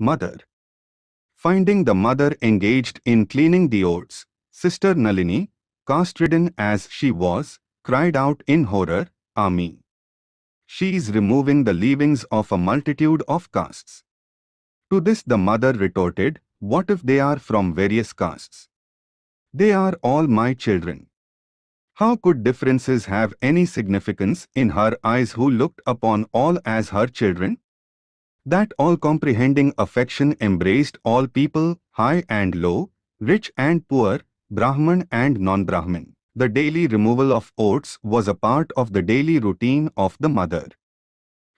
Mother. Finding the mother engaged in cleaning the oats, Sister Nalini, caste-ridden as she was, cried out in horror, Ami. She is removing the leavings of a multitude of castes. To this the mother retorted, What if they are from various castes? They are all my children. How could differences have any significance in her eyes who looked upon all as her children? That all-comprehending affection embraced all people, high and low, rich and poor, Brahman and non-Brahmin. The daily removal of oats was a part of the daily routine of the mother.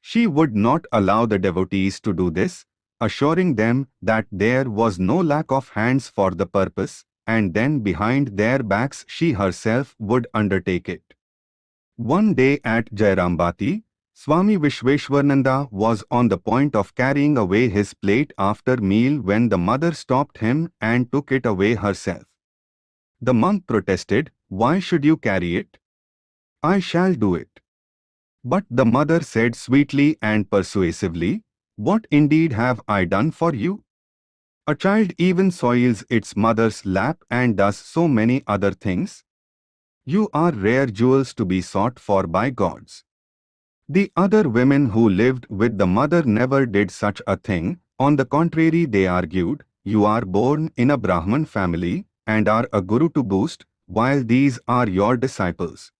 She would not allow the devotees to do this, assuring them that there was no lack of hands for the purpose, and then behind their backs she herself would undertake it. One day at Jairambati, Swami Vishweshwarananda was on the point of carrying away his plate after meal when the mother stopped him and took it away herself. The monk protested, Why should you carry it? I shall do it. But the mother said sweetly and persuasively, What indeed have I done for you? A child even soils its mother's lap and does so many other things. You are rare jewels to be sought for by gods. The other women who lived with the mother never did such a thing, on the contrary they argued, you are born in a Brahman family and are a guru to boost, while these are your disciples.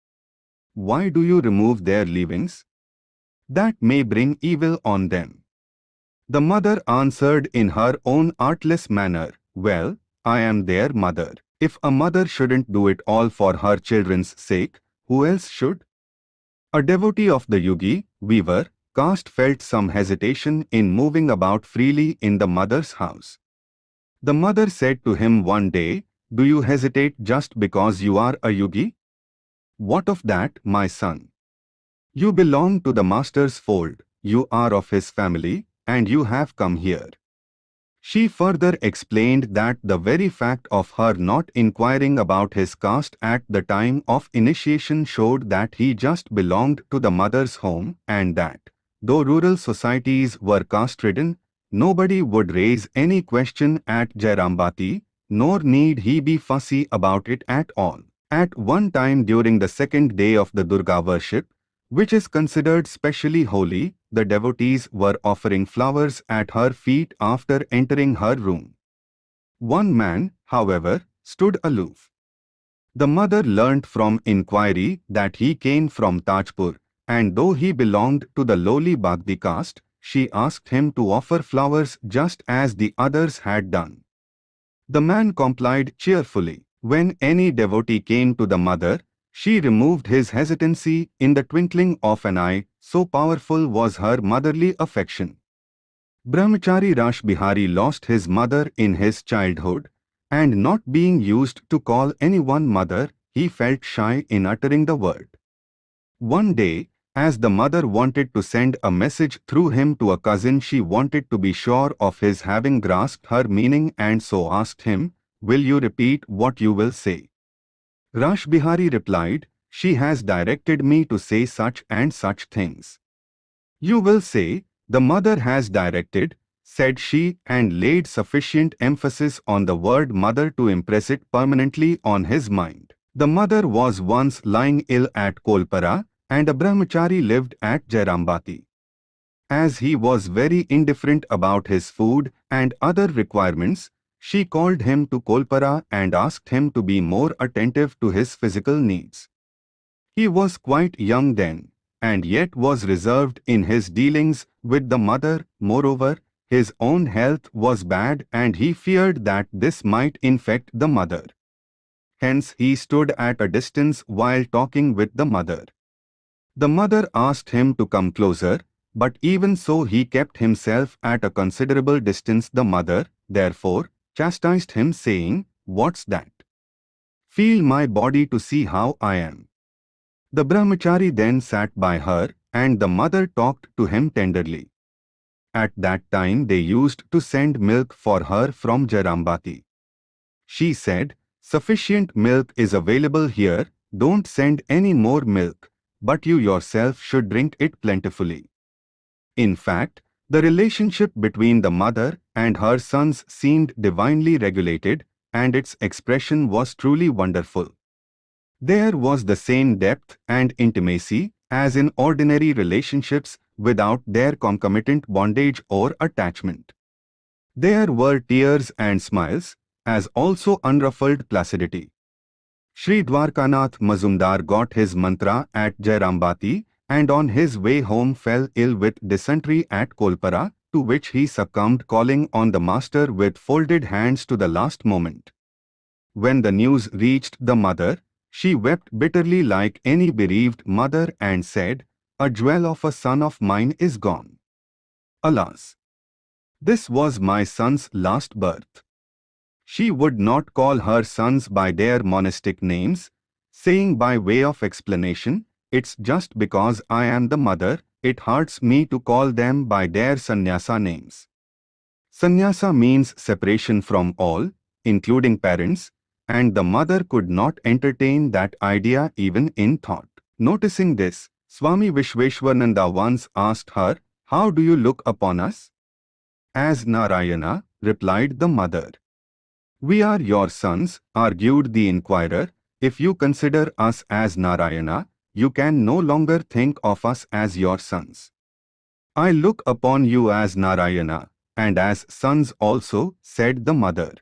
Why do you remove their leavings? That may bring evil on them. The mother answered in her own artless manner, Well, I am their mother. If a mother shouldn't do it all for her children's sake, who else should? A devotee of the Yugi, weaver, caste felt some hesitation in moving about freely in the mother's house. The mother said to him one day, Do you hesitate just because you are a Yugi? What of that, my son? You belong to the master's fold, you are of his family, and you have come here. She further explained that the very fact of her not inquiring about his caste at the time of initiation showed that he just belonged to the mother's home and that, though rural societies were caste-ridden, nobody would raise any question at Jairambati, nor need he be fussy about it at all. At one time during the second day of the Durga worship, which is considered specially holy, the devotees were offering flowers at her feet after entering her room. One man, however, stood aloof. The mother learnt from inquiry that he came from Tajpur, and though he belonged to the lowly Bagdi caste, she asked him to offer flowers just as the others had done. The man complied cheerfully. When any devotee came to the mother, she removed his hesitancy in the twinkling of an eye, so powerful was her motherly affection. Brahmachari Rash Bihari lost his mother in his childhood, and not being used to call anyone mother, he felt shy in uttering the word. One day, as the mother wanted to send a message through him to a cousin she wanted to be sure of his having grasped her meaning and so asked him, Will you repeat what you will say? Rash Bihari replied, She has directed me to say such and such things. You will say, The mother has directed, said she, and laid sufficient emphasis on the word mother to impress it permanently on his mind. The mother was once lying ill at Kolpara, and a brahmachari lived at Jairambati. As he was very indifferent about his food and other requirements, she called him to Kolpara and asked him to be more attentive to his physical needs. He was quite young then, and yet was reserved in his dealings with the mother. Moreover, his own health was bad and he feared that this might infect the mother. Hence he stood at a distance while talking with the mother. The mother asked him to come closer, but even so he kept himself at a considerable distance the mother, therefore, chastised him saying, What's that? Feel my body to see how I am. The brahmachari then sat by her, and the mother talked to him tenderly. At that time they used to send milk for her from Jairambati. She said, Sufficient milk is available here, don't send any more milk, but you yourself should drink it plentifully. In fact, The relationship between the mother and her sons seemed divinely regulated, and its expression was truly wonderful. There was the same depth and intimacy as in ordinary relationships without their concomitant bondage or attachment. There were tears and smiles, as also unruffled placidity. Sri Dwarkanath Mazumdar got his mantra at Jairambati and on his way home fell ill with dysentery at Kolpara, to which he succumbed calling on the master with folded hands to the last moment. When the news reached the mother, she wept bitterly like any bereaved mother and said, A jewel of a son of mine is gone. Alas! This was my son's last birth. She would not call her sons by their monastic names, saying by way of explanation, It's just because I am the mother, it hurts me to call them by their sannyasa names. Sannyasa means separation from all, including parents, and the mother could not entertain that idea even in thought. Noticing this, Swami Vishweshwarananda once asked her, How do you look upon us? As Narayana, replied the mother. We are your sons, argued the inquirer. If you consider us as Narayana, you can no longer think of us as your sons. I look upon you as Narayana, and as sons also, said the mother.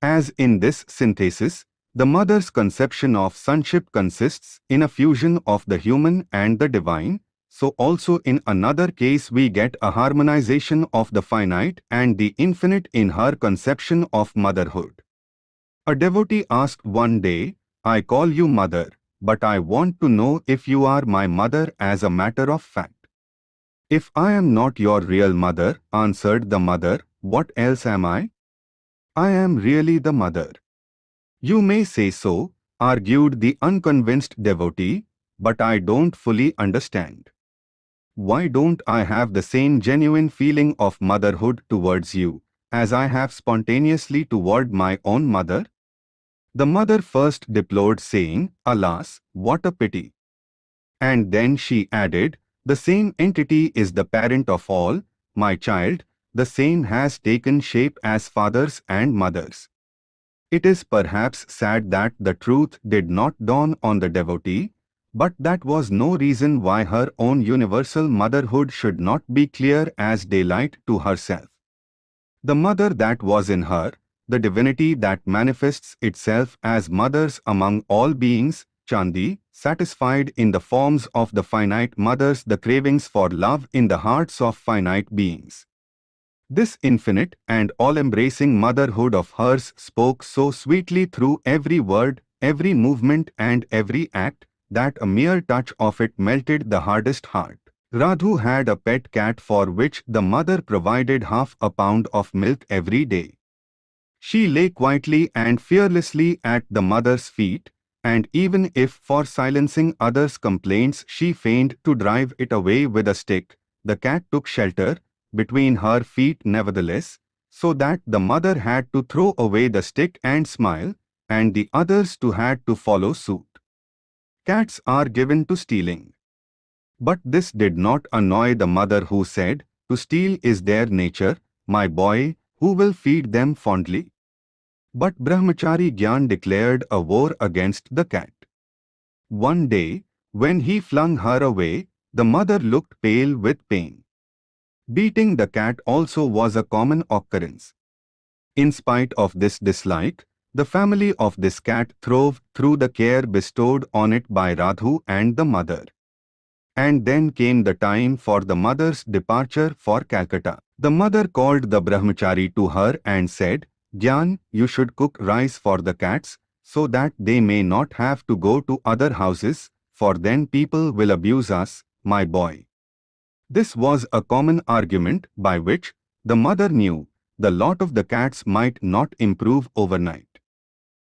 As in this synthesis, the mother's conception of sonship consists in a fusion of the human and the divine, so also in another case we get a harmonization of the finite and the infinite in her conception of motherhood. A devotee asked one day, I call you mother, but I want to know if you are my mother as a matter of fact. If I am not your real mother, answered the mother, what else am I? I am really the mother. You may say so, argued the unconvinced devotee, but I don't fully understand. Why don't I have the same genuine feeling of motherhood towards you, as I have spontaneously toward my own mother? The mother first deplored saying, Alas, what a pity. And then she added, The same entity is the parent of all, my child, the same has taken shape as fathers and mothers. It is perhaps sad that the truth did not dawn on the devotee, but that was no reason why her own universal motherhood should not be clear as daylight to herself. The mother that was in her, the divinity that manifests itself as mothers among all beings, Chandi, satisfied in the forms of the finite mothers the cravings for love in the hearts of finite beings. This infinite and all-embracing motherhood of hers spoke so sweetly through every word, every movement and every act, that a mere touch of it melted the hardest heart. Radhu had a pet cat for which the mother provided half a pound of milk every day. She lay quietly and fearlessly at the mother's feet, and even if for silencing others' complaints she feigned to drive it away with a stick, the cat took shelter, between her feet nevertheless, so that the mother had to throw away the stick and smile, and the others too had to follow suit. Cats are given to stealing. But this did not annoy the mother who said, To steal is their nature, my boy, who will feed them fondly? But Brahmachari Gyan declared a war against the cat. One day, when he flung her away, the mother looked pale with pain. Beating the cat also was a common occurrence. In spite of this dislike, the family of this cat throve through the care bestowed on it by Radhu and the mother. And then came the time for the mother's departure for Calcutta. The mother called the brahmachari to her and said, Gyan, you should cook rice for the cats, so that they may not have to go to other houses, for then people will abuse us, my boy. This was a common argument by which the mother knew the lot of the cats might not improve overnight.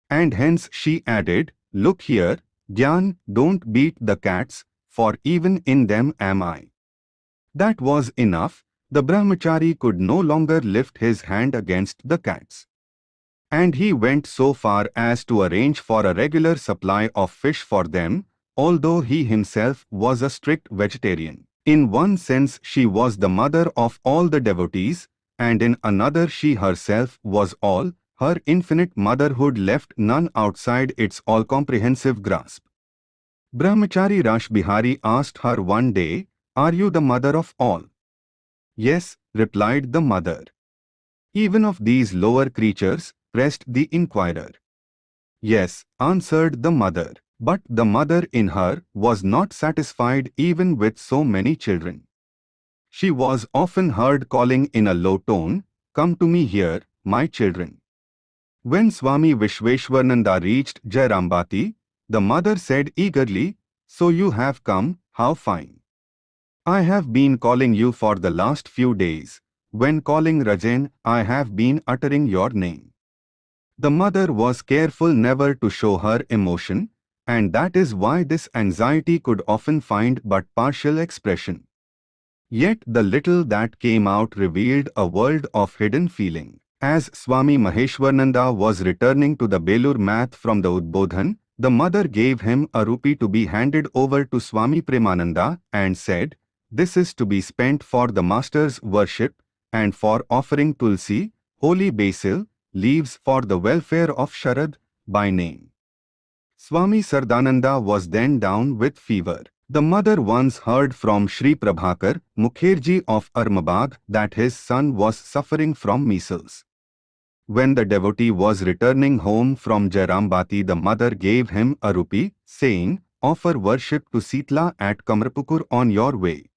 And hence she added, Look here, Gyan, don't beat the cats, for even in them am I. That was enough, the brahmachari could no longer lift his hand against the cats. And he went so far as to arrange for a regular supply of fish for them, although he himself was a strict vegetarian. In one sense she was the mother of all the devotees, and in another she herself was all, her infinite motherhood left none outside its all-comprehensive grasp. Brahmachari Rash Bihari asked her one day, Are you the mother of all? Yes, replied the mother. Even of these lower creatures, pressed the inquirer. Yes, answered the mother. But the mother in her was not satisfied even with so many children. She was often heard calling in a low tone, Come to me here, my children. When Swami Vishweshwarananda reached Jairambati, the mother said eagerly, So you have come, how fine. I have been calling you for the last few days. When calling Rajan, I have been uttering your name. The mother was careful never to show her emotion, and that is why this anxiety could often find but partial expression. Yet the little that came out revealed a world of hidden feeling. As Swami Maheshwarananda was returning to the Belur math from the Udbodhan, the mother gave him a rupee to be handed over to Swami Premananda and said, This is to be spent for the master's worship and for offering tulsi, holy basil, leaves for the welfare of Sharad, by name. Swami Sardananda was then down with fever. The mother once heard from Sri Prabhakar Mukherjee of Arambagh that his son was suffering from measles. When the devotee was returning home from Jairambati, the mother gave him a rupee, saying, Offer worship to Sitla at Kamarpukur on your way.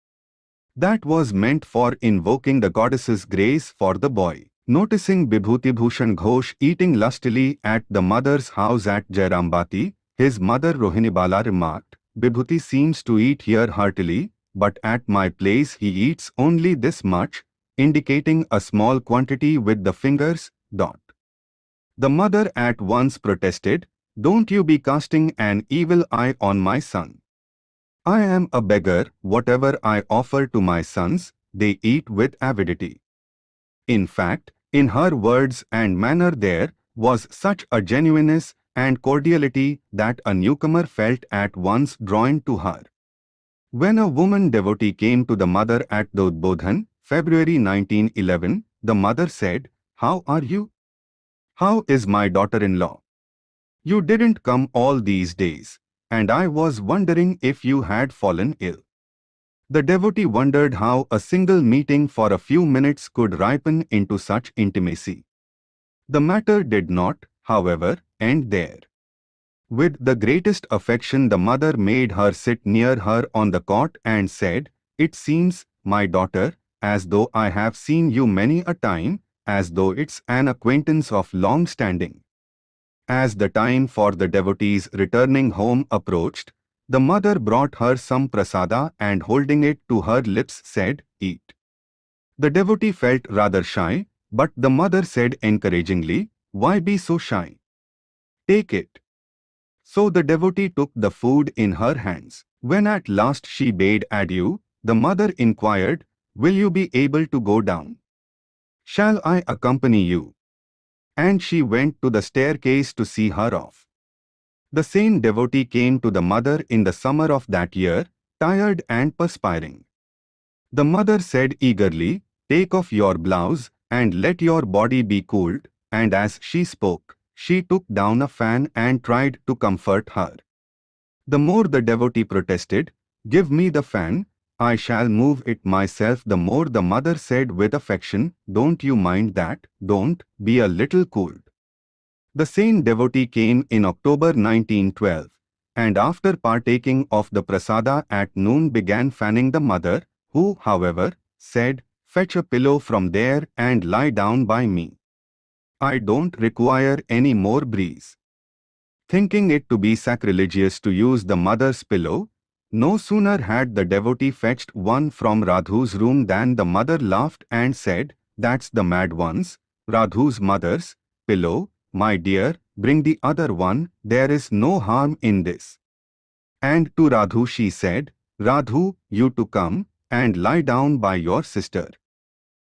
That was meant for invoking the goddess's grace for the boy. Noticing Bibhuti Bhushan Ghosh eating lustily at the mother's house at Jairambati, his mother Rohinibala remarked, Bibhuti seems to eat here heartily, but at my place he eats only this much, indicating a small quantity with the fingers, dot. The mother at once protested, Don't you be casting an evil eye on my son. I am a beggar, whatever I offer to my sons, they eat with avidity. In fact, in her words and manner there was such a genuineness and cordiality that a newcomer felt at once drawn to her. When a woman devotee came to the mother at the Udbodhan, February 1911, the mother said, How are you? How is my daughter-in-law? You didn't come all these days, and I was wondering if you had fallen ill. The devotee wondered how a single meeting for a few minutes could ripen into such intimacy. The matter did not, however, end there. With the greatest affection the mother made her sit near her on the cot and said, It seems, my daughter, as though I have seen you many a time, as though it's an acquaintance of long standing. As the time for the devotees returning home approached, the mother brought her some prasada and holding it to her lips said, Eat. The devotee felt rather shy, but the mother said encouragingly, Why be so shy? Take it. So the devotee took the food in her hands. When at last she bade adieu, the mother inquired, Will you be able to go down? Shall I accompany you? And she went to the staircase to see her off. The same devotee came to the mother in the summer of that year, tired and perspiring. The mother said eagerly, Take off your blouse and let your body be cooled, and as she spoke, she took down a fan and tried to comfort her. The more the devotee protested, Give me the fan, I shall move it myself the more the mother said with affection, Don't you mind that, don't, be a little cooled. The same devotee came in October 1912, and after partaking of the prasada at noon began fanning the mother, who, however, said, Fetch a pillow from there and lie down by me. I don't require any more breeze. Thinking it to be sacrilegious to use the mother's pillow, no sooner had the devotee fetched one from Radhu's room than the mother laughed and said, That's the mad one's, Radhu's mother's, pillow, my dear, bring the other one, there is no harm in this. And to Radhu she said, Radhu, you to come and lie down by your sister.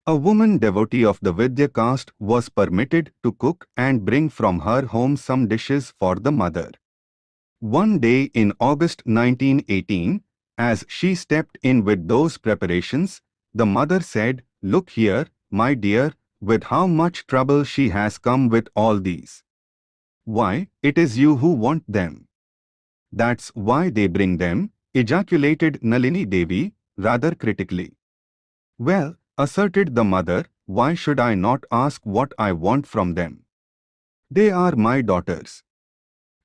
A woman devotee of the Vaidya caste was permitted to cook and bring from her home some dishes for the mother. One day in August 1918, as she stepped in with those preparations, the mother said, Look here, my dear, with how much trouble she has come with all these. Why, it is you who want them. That's why they bring them, ejaculated Nalini Devi, rather critically. Well, asserted the mother, why should I not ask what I want from them? They are my daughters.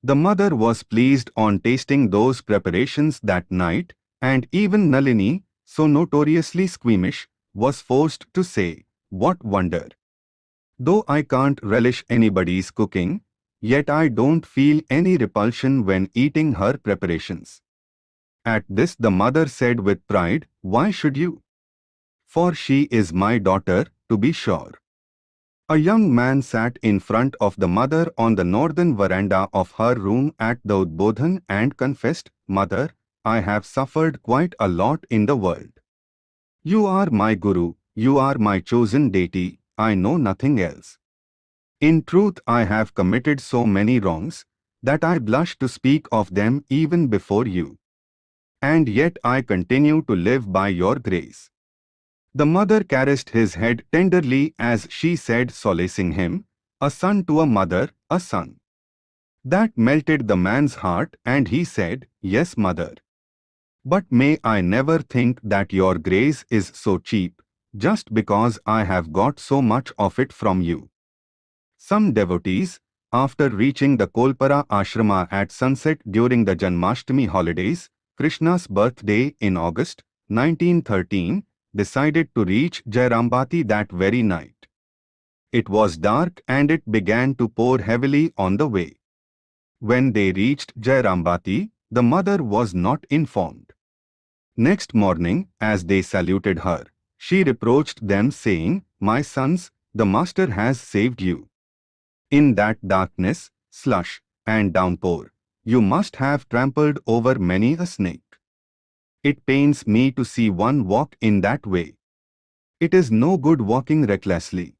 The mother was pleased on tasting those preparations that night, and even Nalini, so notoriously squeamish, was forced to say, What wonder! Though I can't relish anybody's cooking, yet I don't feel any repulsion when eating her preparations. At this the mother said with pride, Why should you? For she is my daughter, to be sure. A young man sat in front of the mother on the northern veranda of her room at the Udbodhan and confessed, Mother, I have suffered quite a lot in the world. You are my Guru, you are my chosen deity, I know nothing else. In truth I have committed so many wrongs, that I blush to speak of them even before you. And yet I continue to live by your grace. The mother caressed his head tenderly as she said solacing him, A son to a mother, a son. That melted the man's heart and he said, Yes mother. But may I never think that your grace is so cheap, just because I have got so much of it from you. Some devotees, after reaching the Kolpara ashrama at sunset during the Janmashtami holidays, Krishna's birthday in August 1913, decided to reach Jairambati that very night. It was dark and it began to pour heavily on the way. When they reached Jairambati, the mother was not informed. Next morning, as they saluted her, she reproached them saying, My sons, the Master has saved you. In that darkness, slush, and downpour, you must have trampled over many a snake. It pains me to see one walk in that way. It is no good walking recklessly.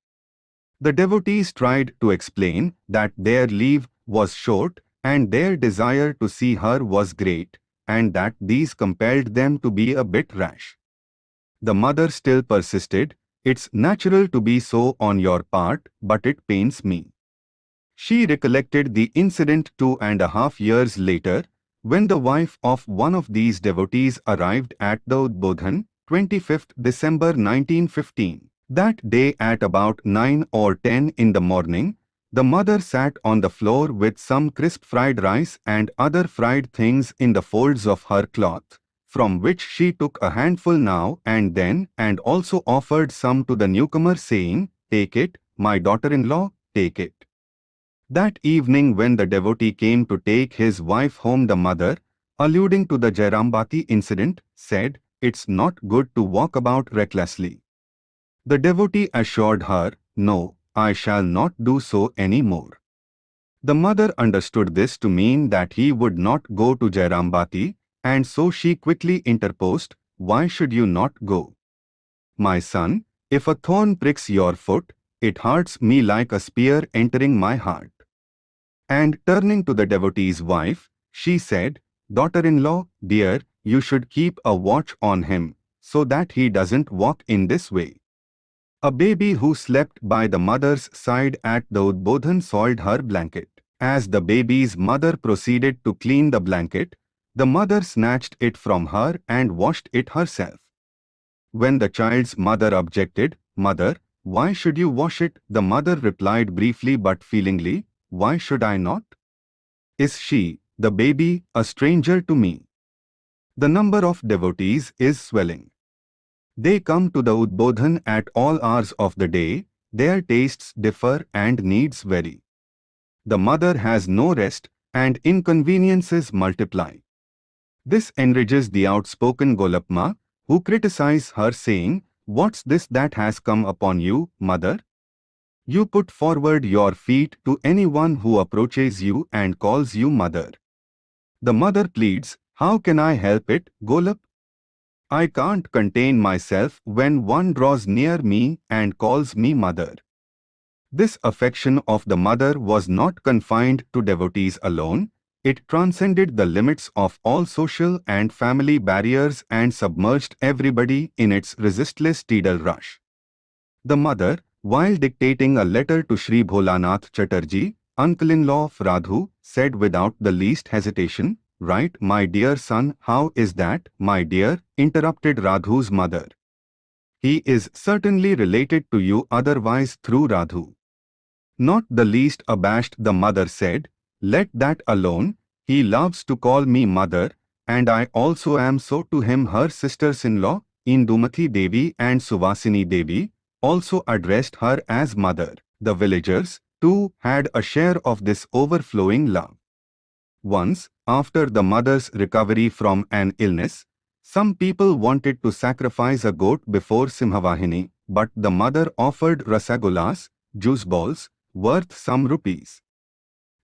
The devotees tried to explain that their leave was short and their desire to see her was great, and that these compelled them to be a bit rash. The mother still persisted, It's natural to be so on your part, but it pains me. She recollected the incident two and a half years later, when the wife of one of these devotees arrived at the Udbodhan, 25th December 1915. That day at about 9 or 10 in the morning, the mother sat on the floor with some crisp fried rice and other fried things in the folds of her cloth, from which she took a handful now and then and also offered some to the newcomer saying, Take it, my daughter-in-law, take it. That evening when the devotee came to take his wife home the mother, alluding to the Jairambati incident, said, It's not good to walk about recklessly. The devotee assured her, No, I shall not do so any more. The mother understood this to mean that he would not go to Jairambati, and so she quickly interposed, Why should you not go? My son, if a thorn pricks your foot, it hurts me like a spear entering my heart. And turning to the devotee's wife, she said, Daughter-in-law, dear, you should keep a watch on him, so that he doesn't walk in this way. A baby who slept by the mother's side at the Udbodhan soiled her blanket. As the baby's mother proceeded to clean the blanket, the mother snatched it from her and washed it herself. When the child's mother objected, Mother, why should you wash it? The mother replied briefly but feelingly, Why should I not? Is she, the baby, a stranger to me? The number of devotees is swelling. They come to the Udbodhan at all hours of the day, their tastes differ and needs vary. The mother has no rest, and inconveniences multiply. This enrages the outspoken Golapma, who criticize her saying, What's this that has come upon you, mother? You put forward your feet to anyone who approaches you and calls you mother. The mother pleads, How can I help it, Golap? I can't contain myself when one draws near me and calls me mother. This affection of the mother was not confined to devotees alone. It transcended the limits of all social and family barriers and submerged everybody in its resistless tidal rush. The mother, while dictating a letter to Sri Bholanath Chatterjee, uncle-in-law of Radhu, said without the least hesitation, Write, my dear son, how is that, my dear, interrupted Radhu's mother. He is certainly related to you otherwise through Radhu. Not the least abashed the mother said, Let that alone, he loves to call me mother, and I also am so to him her sisters-in-law, Indumathi Devi and Suvasini Devi, also addressed her as mother. The villagers, too, had a share of this overflowing love. Once, after the mother's recovery from an illness, some people wanted to sacrifice a goat before Simhavahini, but the mother offered rasagulas, juice balls, worth some rupees.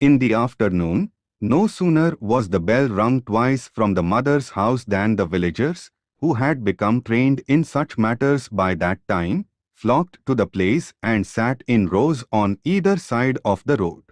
In the afternoon, no sooner was the bell rung twice from the mother's house than the villagers, who had become trained in such matters by that time, flocked to the place and sat in rows on either side of the road.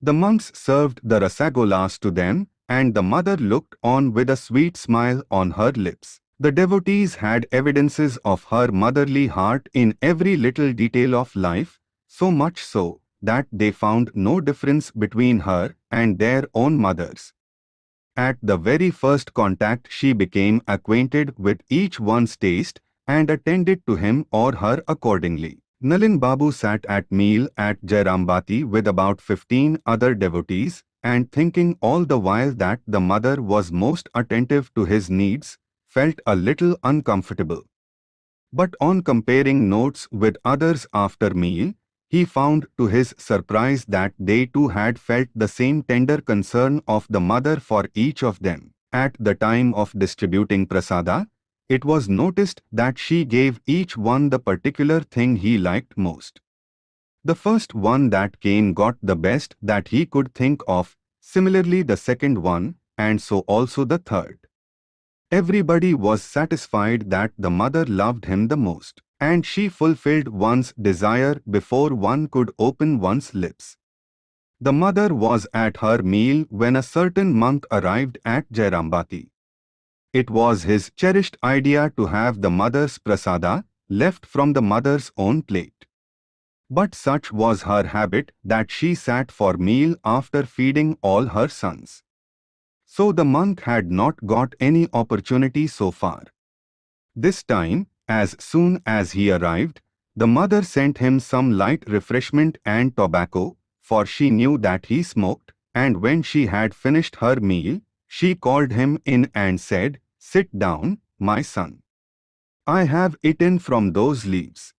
The monks served the rasagolas to them, and the mother looked on with a sweet smile on her lips. The devotees had evidences of her motherly heart in every little detail of life, so much so that they found no difference between her and their own mothers. At the very first contact she became acquainted with each one's taste and attended to him or her accordingly. Nalin Babu sat at meal at Jairambati with about 15 other devotees and thinking all the while that the mother was most attentive to his needs, felt a little uncomfortable. But on comparing notes with others after meal, he found to his surprise that they too had felt the same tender concern of the mother for each of them. At the time of distributing prasada, it was noticed that she gave each one the particular thing he liked most. The first one that came got the best that he could think of, similarly the second one, and so also the third. Everybody was satisfied that the mother loved him the most, and she fulfilled one's desire before one could open one's lips. The mother was at her meal when a certain monk arrived at Jairambati. It was his cherished idea to have the mother's prasada left from the mother's own plate. But such was her habit that she sat for meal after feeding all her sons. So the monk had not got any opportunity so far. This time, as soon as he arrived, the mother sent him some light refreshment and tobacco, for she knew that he smoked, and when she had finished her meal, she called him in and said, Sit down, my son. I have eaten from those leaves.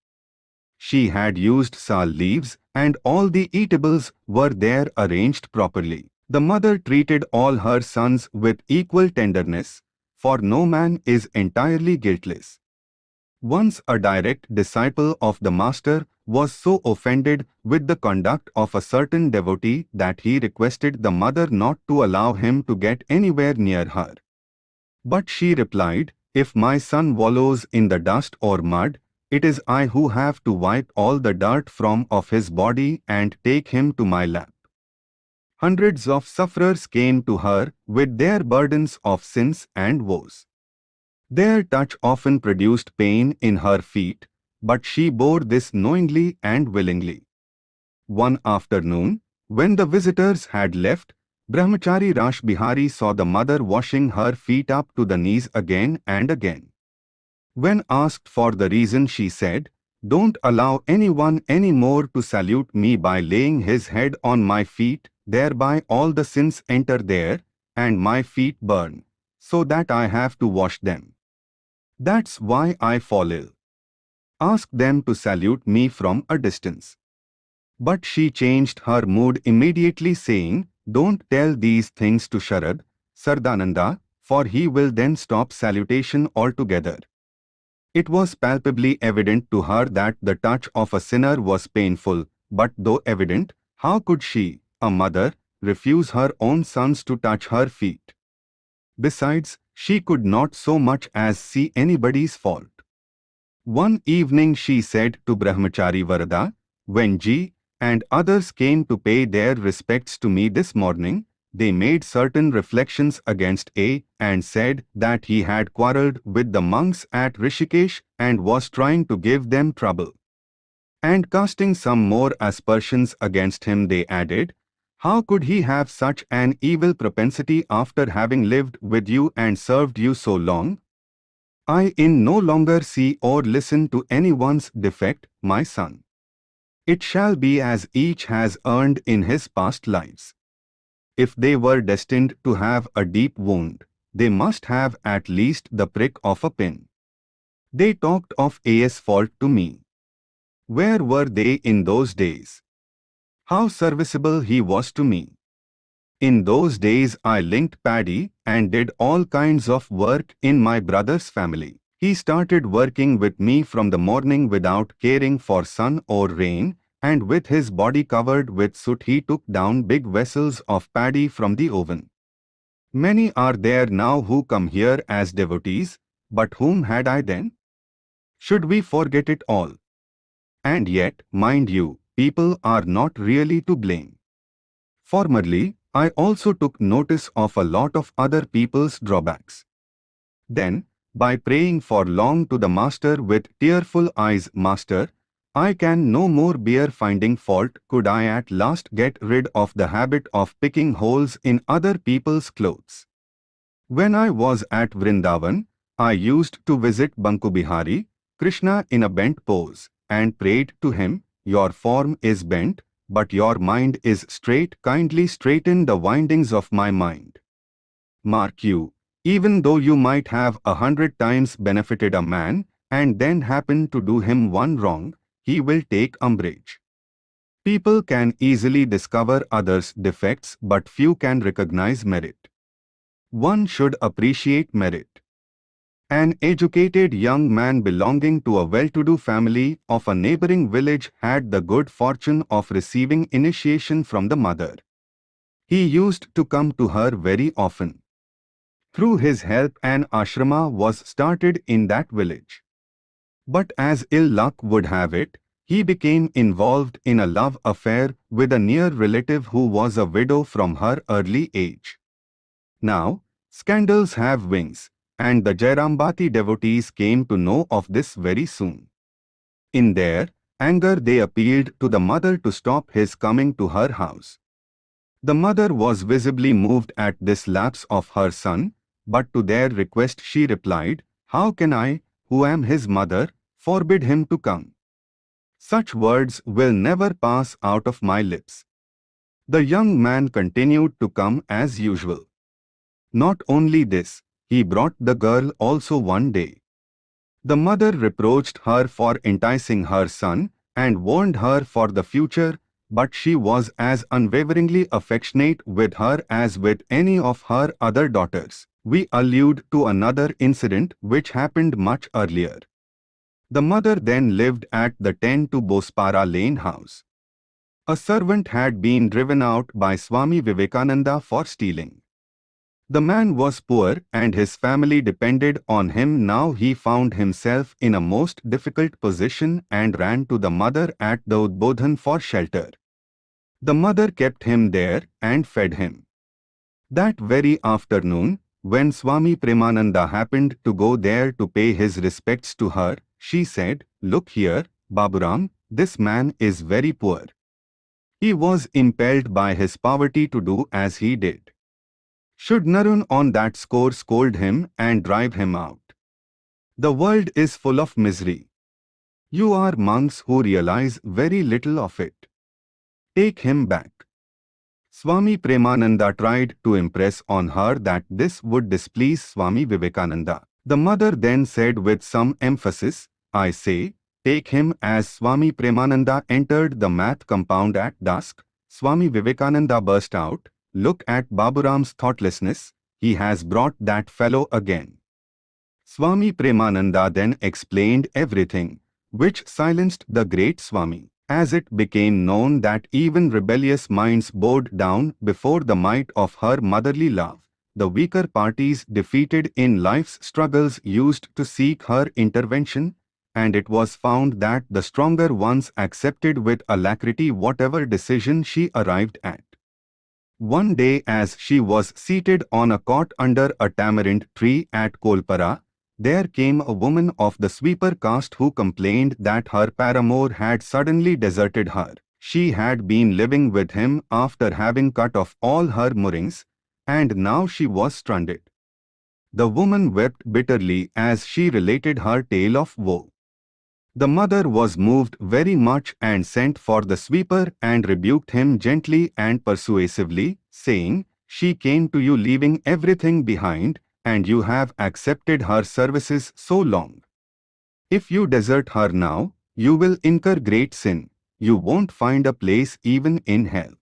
She had used sal leaves and all the eatables were there arranged properly. The mother treated all her sons with equal tenderness, for no man is entirely guiltless. Once a direct disciple of the master was so offended with the conduct of a certain devotee that he requested the mother not to allow him to get anywhere near her. But she replied, If my son wallows in the dust or mud, it is I who have to wipe all the dirt from off his body and take him to my lap. Hundreds of sufferers came to her with their burdens of sins and woes. Their touch often produced pain in her feet, but she bore this knowingly and willingly. One afternoon, when the visitors had left, Brahmachari Rash Bihari saw the mother washing her feet up to the knees again and again. When asked for the reason she said, Don't allow anyone any more to salute me by laying his head on my feet, thereby all the sins enter there, and my feet burn, so that I have to wash them. That's why I fall ill. Ask them to salute me from a distance. But she changed her mood immediately saying, don't tell these things to Sharad, Sardananda, for he will then stop salutation altogether. It was palpably evident to her that the touch of a sinner was painful, but though evident, how could she, a mother, refuse her own sons to touch her feet? Besides, she could not so much as see anybody's fault. One evening she said to Brahmachari Varada, when Ji, and others came to pay their respects to me this morning, they made certain reflections against A and said that he had quarrelled with the monks at Rishikesh and was trying to give them trouble. And casting some more aspersions against him they added, How could he have such an evil propensity after having lived with you and served you so long? I in no longer see or listen to anyone's defect, my son. It shall be as each has earned in his past lives. If they were destined to have a deep wound, they must have at least the prick of a pin. They talked of A.S. fault to me. Where were they in those days? How serviceable he was to me. In those days I linked paddy and did all kinds of work in my brother's family. He started working with me from the morning without caring for sun or rain, and with his body covered with soot he took down big vessels of paddy from the oven. Many are there now who come here as devotees, but whom had I then? Should we forget it all? And yet, mind you, people are not really to blame. Formerly, I also took notice of a lot of other people's drawbacks. Then, by praying for long to the Master with tearful eyes, Master, I can no more bear finding fault could I at last get rid of the habit of picking holes in other people's clothes. When I was at Vrindavan, I used to visit Bankubihari, Krishna in a bent pose, and prayed to him, Your form is bent, but your mind is straight, kindly straighten the windings of my mind. Mark you, even though you might have a hundred times benefited a man, and then happen to do him one wrong, he will take umbrage. People can easily discover others' defects but few can recognize merit. One should appreciate merit. An educated young man belonging to a well-to-do family of a neighboring village had the good fortune of receiving initiation from the mother. He used to come to her very often. Through his help an ashrama was started in that village. But as ill luck would have it, he became involved in a love affair with a near relative who was a widow from her early age. Now, scandals have wings, and the Jairambati devotees came to know of this very soon. In their anger they appealed to the mother to stop his coming to her house. The mother was visibly moved at this lapse of her son, but to their request she replied, How can I, who am his mother, forbid him to come? Such words will never pass out of my lips. The young man continued to come as usual. Not only this, he brought the girl also one day. The mother reproached her for enticing her son and warned her for the future, but she was as unwaveringly affectionate with her as with any of her other daughters. We allude to another incident which happened much earlier. The mother then lived at the 10 to Bosepara Lane house. A servant had been driven out by Swami Vivekananda for stealing. The man was poor and his family depended on him now he found himself in a most difficult position and ran to the mother at the Udbodhan for shelter. The mother kept him there and fed him. That very afternoon, when Swami Premananda happened to go there to pay his respects to her, she said, Look here, Baburam, this man is very poor. He was impelled by his poverty to do as he did. Should Naren on that score scold him and drive him out? The world is full of misery. You are monks who realize very little of it. Take him back. Swami Premananda tried to impress on her that this would displease Swami Vivekananda. The mother then said with some emphasis, I say, take him as Swami Premananda entered the math compound at dusk. Swami Vivekananda burst out, look at Baburam's thoughtlessness, he has brought that fellow again. Swami Premananda then explained everything, which silenced the great Swami as it became known that even rebellious minds bowed down before the might of her motherly love. The weaker parties defeated in life's struggles used to seek her intervention, and it was found that the stronger ones accepted with alacrity whatever decision she arrived at. One day as she was seated on a cot under a tamarind tree at Kolpara, there came a woman of the sweeper caste who complained that her paramour had suddenly deserted her. She had been living with him after having cut off all her moorings, and now she was stranded. The woman wept bitterly as she related her tale of woe. The mother was moved very much and sent for the sweeper and rebuked him gently and persuasively, saying, She came to you leaving everything behind, and you have accepted her services so long. If you desert her now, you will incur great sin. You won't find a place even in hell.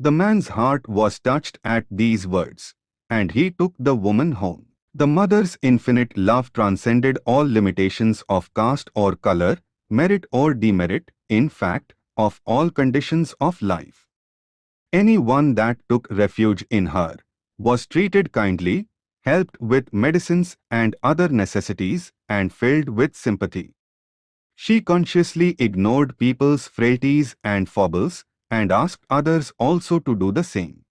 The man's heart was touched at these words, and he took the woman home. The mother's infinite love transcended all limitations of caste or color, merit or demerit, in fact, of all conditions of life. Anyone that took refuge in her was treated kindly, helped with medicines and other necessities, and filled with sympathy. She consciously ignored people's frailties and foibles, and asked others also to do the same.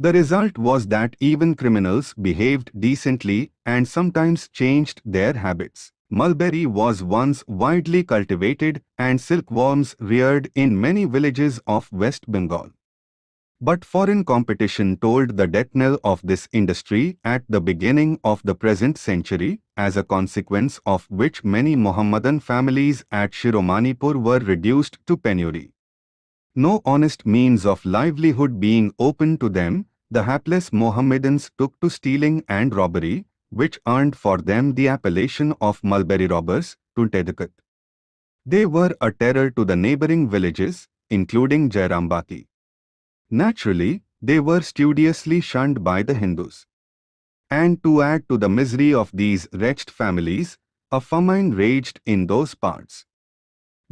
The result was that even criminals behaved decently and sometimes changed their habits. Mulberry was once widely cultivated and silkworms reared in many villages of West Bengal. But foreign competition told the death knell of this industry at the beginning of the present century, as a consequence of which many Mohammedan families at Shiromanipur were reduced to penury. No honest means of livelihood being open to them, the hapless Mohammedans took to stealing and robbery, which earned for them the appellation of mulberry robbers, Tuntedakat. They were a terror to the neighboring villages, including Jairambati. Naturally, they were studiously shunned by the Hindus. And to add to the misery of these wretched families, a famine raged in those parts.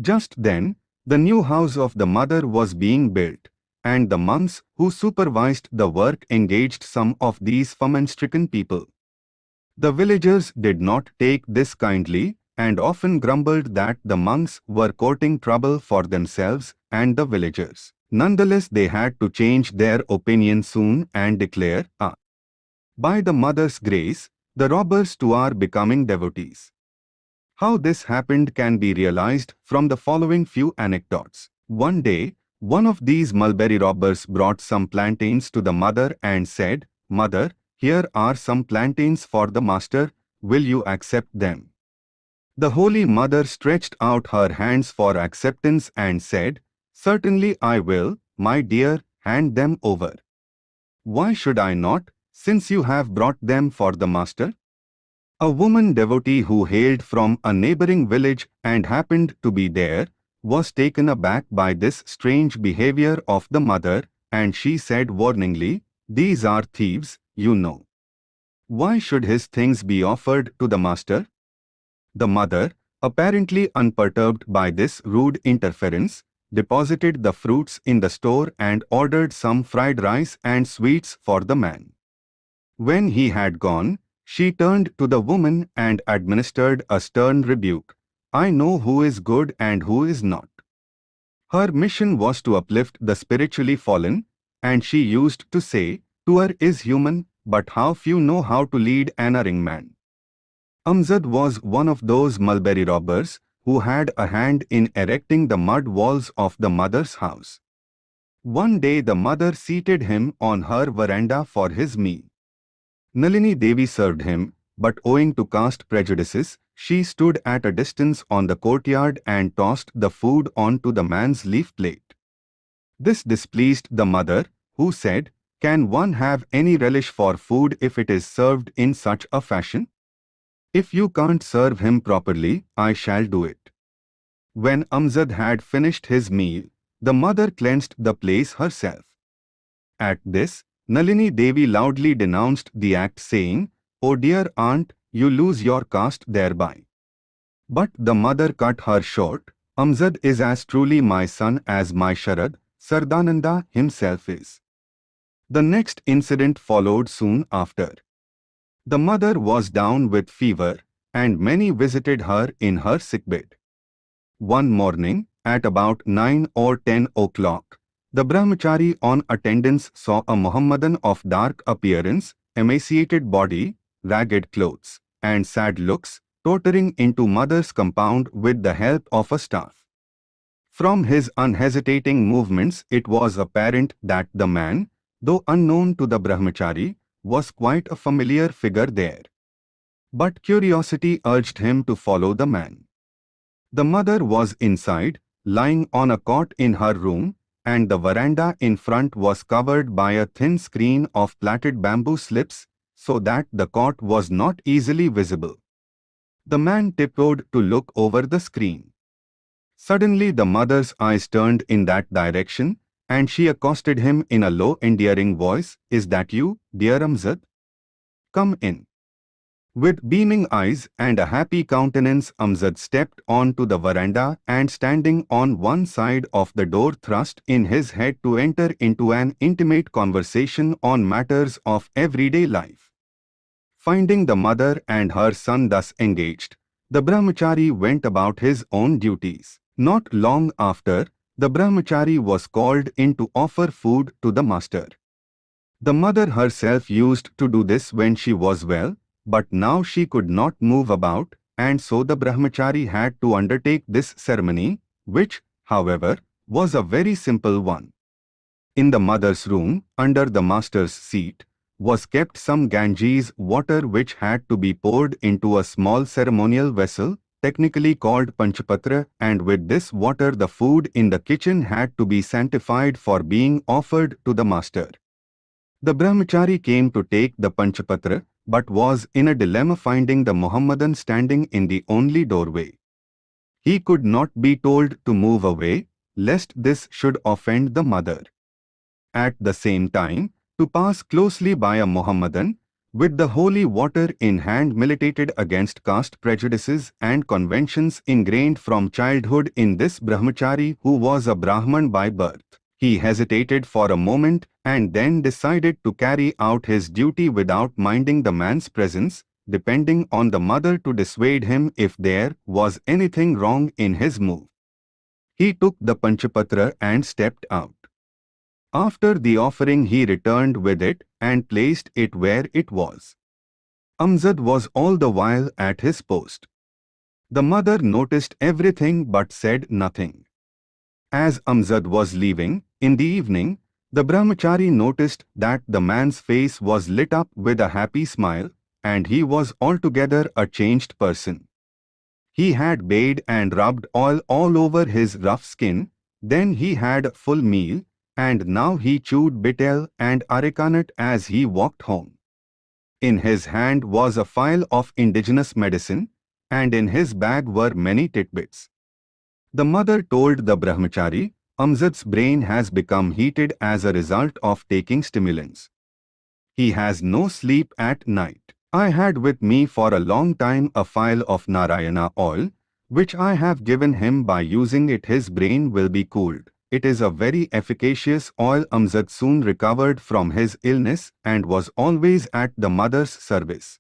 Just then, the new house of the mother was being built, and the monks who supervised the work engaged some of these famine-stricken people. The villagers did not take this kindly and often grumbled that the monks were courting trouble for themselves and the villagers. Nonetheless, they had to change their opinion soon and declare, ah, by the mother's grace, the robbers too are becoming devotees. How this happened can be realized from the following few anecdotes. One day, one of these mulberry robbers brought some plantains to the mother and said, Mother, here are some plantains for the master, will you accept them? The Holy Mother stretched out her hands for acceptance and said, Certainly I will, my dear, hand them over. Why should I not, since you have brought them for the master? A woman devotee who hailed from a neighboring village and happened to be there, was taken aback by this strange behavior of the mother, and she said warningly, These are thieves, you know. Why should his things be offered to the master? The mother, apparently unperturbed by this rude interference, deposited the fruits in the store and ordered some fried rice and sweets for the man. When he had gone, she turned to the woman and administered a stern rebuke. I know who is good and who is not. Her mission was to uplift the spiritually fallen, and she used to say, Poor is human, but how few know how to lead an erring man. Amzad was one of those mulberry robbers who had a hand in erecting the mud walls of the mother's house. One day the mother seated him on her veranda for his meal. Nalini Devi served him, but owing to caste prejudices, she stood at a distance on the courtyard and tossed the food onto the man's leaf plate. This displeased the mother, who said, Can one have any relish for food if it is served in such a fashion? If you can't serve him properly, I shall do it. When Amzad had finished his meal, the mother cleansed the place herself. At this, Nalini Devi loudly denounced the act saying, Oh dear aunt, you lose your caste thereby. But the mother cut her short, Amzad is as truly my son as my Sharad, Saradananda himself is. The next incident followed soon after. The mother was down with fever, and many visited her in her sickbed. One morning, at about 9 or 10 o'clock, The brahmachari on attendance saw a Mohammedan of dark appearance, emaciated body, ragged clothes, and sad looks, tottering into mother's compound with the help of a staff. From his unhesitating movements it was apparent that the man, though unknown to the brahmachari, was quite a familiar figure there. But curiosity urged him to follow the man. The mother was inside, lying on a cot in her room, and the veranda in front was covered by a thin screen of plaited bamboo slips, so that the cot was not easily visible. The man tiptoed to look over the screen. Suddenly the mother's eyes turned in that direction, and she accosted him in a low endearing voice, Is that you, dear Amzad? Come in. With beaming eyes and a happy countenance Amzad stepped onto the veranda and standing on one side of the door thrust in his head to enter into an intimate conversation on matters of everyday life. Finding the mother and her son thus engaged, the brahmachari went about his own duties. Not long after, the brahmachari was called in to offer food to the master. The mother herself used to do this when she was well, but now she could not move about, and so the brahmachari had to undertake this ceremony, which, however, was a very simple one. In the mother's room, under the master's seat, was kept some Ganges water which had to be poured into a small ceremonial vessel, technically called Panchapatra, and with this water the food in the kitchen had to be sanctified for being offered to the master. The brahmachari came to take the Panchapatra, but was in a dilemma finding the Mohammedan standing in the only doorway. He could not be told to move away, lest this should offend the mother. At the same time, to pass closely by a Mohammedan, with the holy water in hand militated against caste prejudices and conventions ingrained from childhood in this brahmachari who was a Brahman by birth. He hesitated for a moment and then decided to carry out his duty without minding the man's presence, depending on the mother to dissuade him if there was anything wrong in his move. He took the Panchapatra and stepped out. After the offering he returned with it and placed it where it was. Amzad was all the while at his post. The mother noticed everything but said nothing. As Amzad was leaving, in the evening, the brahmachari noticed that the man's face was lit up with a happy smile, and he was altogether a changed person. He had bathed and rubbed oil all over his rough skin, then he had a full meal, and now he chewed betel and areca nut as he walked home. In his hand was a phial of indigenous medicine, and in his bag were many titbits. The mother told the brahmachari Amzad's brain has become heated as a result of taking stimulants. He has no sleep at night. I had with me for a long time a phial of Narayana oil, which I have given him by using it his brain will be cooled. It is a very efficacious oil Amzad soon recovered from his illness and was always at the mother's service.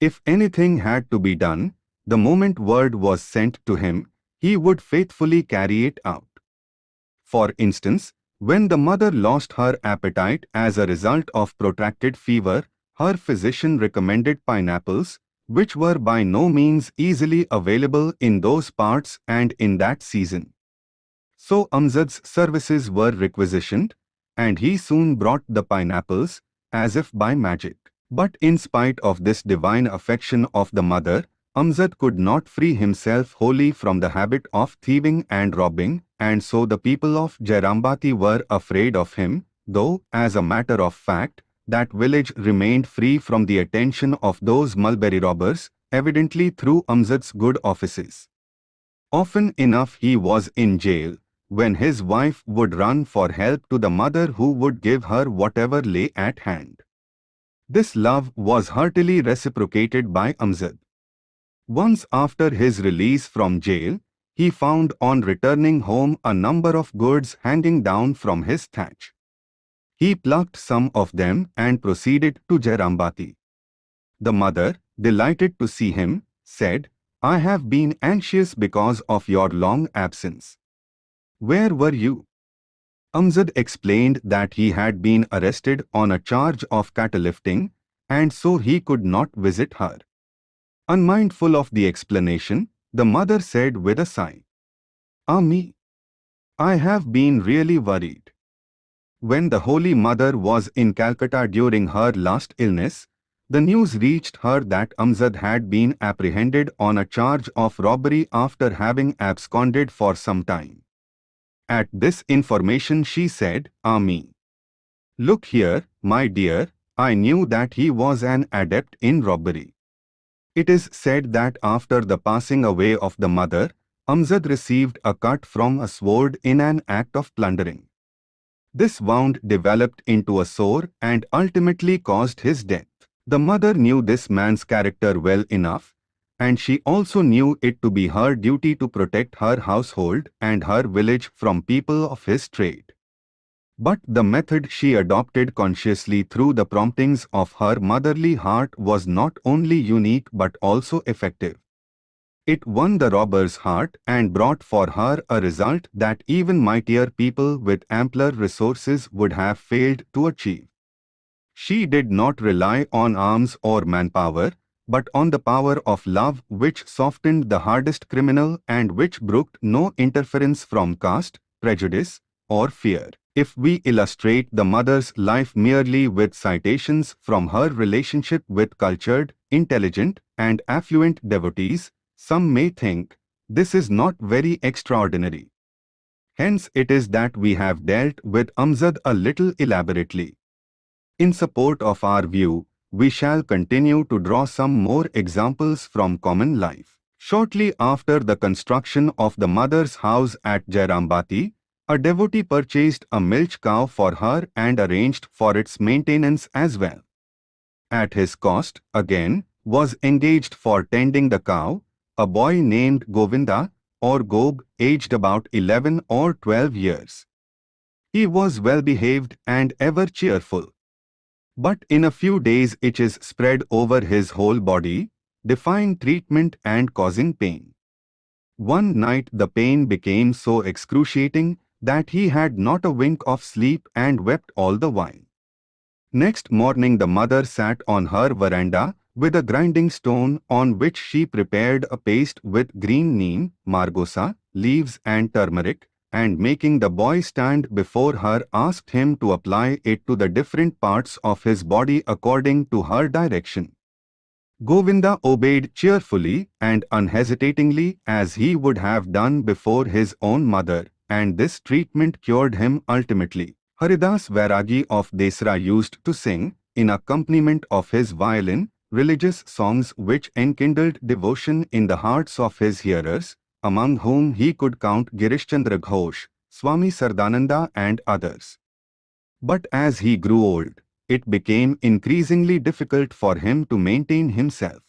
If anything had to be done, the moment word was sent to him, he would faithfully carry it out. For instance, when the mother lost her appetite as a result of protracted fever, her physician recommended pineapples, which were by no means easily available in those parts and in that season. So Amzad's services were requisitioned, and he soon brought the pineapples, as if by magic. But in spite of this divine affection of the mother, Amzad could not free himself wholly from the habit of thieving and robbing, and so the people of Jairambati were afraid of him, though, as a matter of fact, that village remained free from the attention of those mulberry robbers, evidently through Amzad's good offices. Often enough he was in jail, when his wife would run for help to the mother who would give her whatever lay at hand. This love was heartily reciprocated by Amzad. Once after his release from jail, he found on returning home a number of goods hanging down from his thatch. He plucked some of them and proceeded to Jairambati. The mother, delighted to see him, said, I have been anxious because of your long absence. Where were you? Amzad explained that he had been arrested on a charge of cattle lifting, and so he could not visit her. Unmindful of the explanation, the mother said with a sigh, Ami, I have been really worried. When the Holy Mother was in Calcutta during her last illness, the news reached her that Amzad had been apprehended on a charge of robbery after having absconded for some time. At this information she said, Ami. Look here, my dear, I knew that he was an adept in robbery. It is said that after the passing away of the mother, Amzad received a cut from a sword in an act of plundering. This wound developed into a sore and ultimately caused his death. The mother knew this man's character well enough and she also knew it to be her duty to protect her household and her village from people of his trade. But the method she adopted consciously through the promptings of her motherly heart was not only unique but also effective. It won the robber's heart and brought for her a result that even mightier people with ampler resources would have failed to achieve. She did not rely on arms or manpower, but on the power of love which softened the hardest criminal and which brooked no interference from caste, prejudice, or fear. If we illustrate the mother's life merely with citations from her relationship with cultured, intelligent, and affluent devotees, some may think this is not very extraordinary. Hence it is that we have dealt with Amzad a little elaborately. In support of our view, we shall continue to draw some more examples from common life. Shortly after the construction of the mother's house at Jairambati, a devotee purchased a milch cow for her and arranged for its maintenance as well. At his cost, again, was engaged for tending the cow, a boy named Govinda, or Gog, aged about 11 or 12 years. He was well behaved and ever cheerful. But in a few days itches spread over his whole body, defying treatment and causing pain. One night the pain became so excruciating that he had not a wink of sleep and wept all the while. Next morning the mother sat on her veranda with a grinding stone on which she prepared a paste with green neem, margosa, leaves and turmeric, and making the boy stand before her asked him to apply it to the different parts of his body according to her direction. Govinda obeyed cheerfully and unhesitatingly as he would have done before his own mother, and this treatment cured him ultimately. Haridas Vairagi of Desra used to sing, in accompaniment of his violin, religious songs which enkindled devotion in the hearts of his hearers, among whom he could count Girishchandra Ghosh, Swami Saradananda and others. But as he grew old, it became increasingly difficult for him to maintain himself.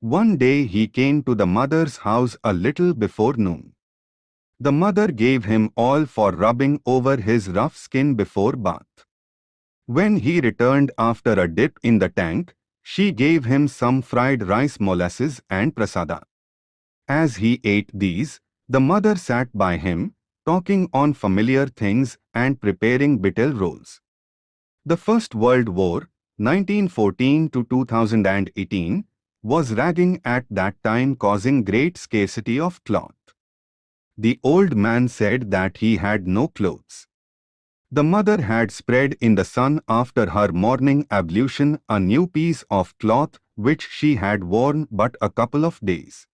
One day he came to the mother's house a little before noon. The mother gave him oil for rubbing over his rough skin before bath. When he returned after a dip in the tank, she gave him some fried rice molasses and prasada. As he ate these, the mother sat by him, talking on familiar things and preparing betel rolls. The First World War, 1914 to 2018, was ragging at that time causing great scarcity of cloth. The old man said that he had no clothes. The mother had spread in the sun after her morning ablution a new piece of cloth which she had worn but a couple of days.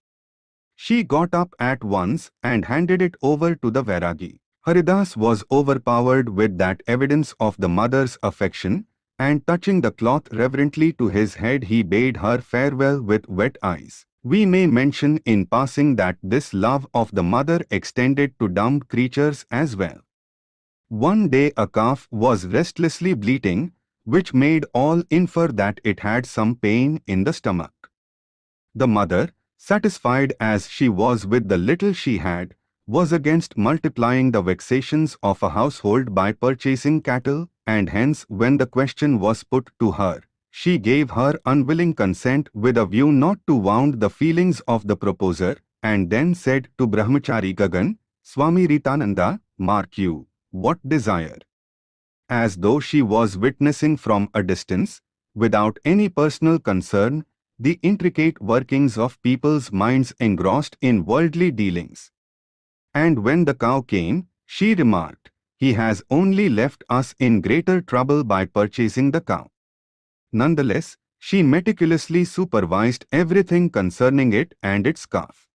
She got up at once and handed it over to the Vairagi. Haridas was overpowered with that evidence of the mother's affection, and touching the cloth reverently to his head he bade her farewell with wet eyes. We may mention in passing that this love of the mother extended to dumb creatures as well. One day a calf was restlessly bleating, which made all infer that it had some pain in the stomach. The mother, satisfied as she was with the little she had, was against multiplying the vexations of a household by purchasing cattle, and hence when the question was put to her, she gave her unwilling consent with a view not to wound the feelings of the proposer, and then said to Brahmachari Gagan, Swami Ritananda, mark you, what desire. As though she was witnessing from a distance, without any personal concern, the intricate workings of people's minds engrossed in worldly dealings. And when the cow came, she remarked, He has only left us in greater trouble by purchasing the cow. Nonetheless, she meticulously supervised everything concerning it and its calf.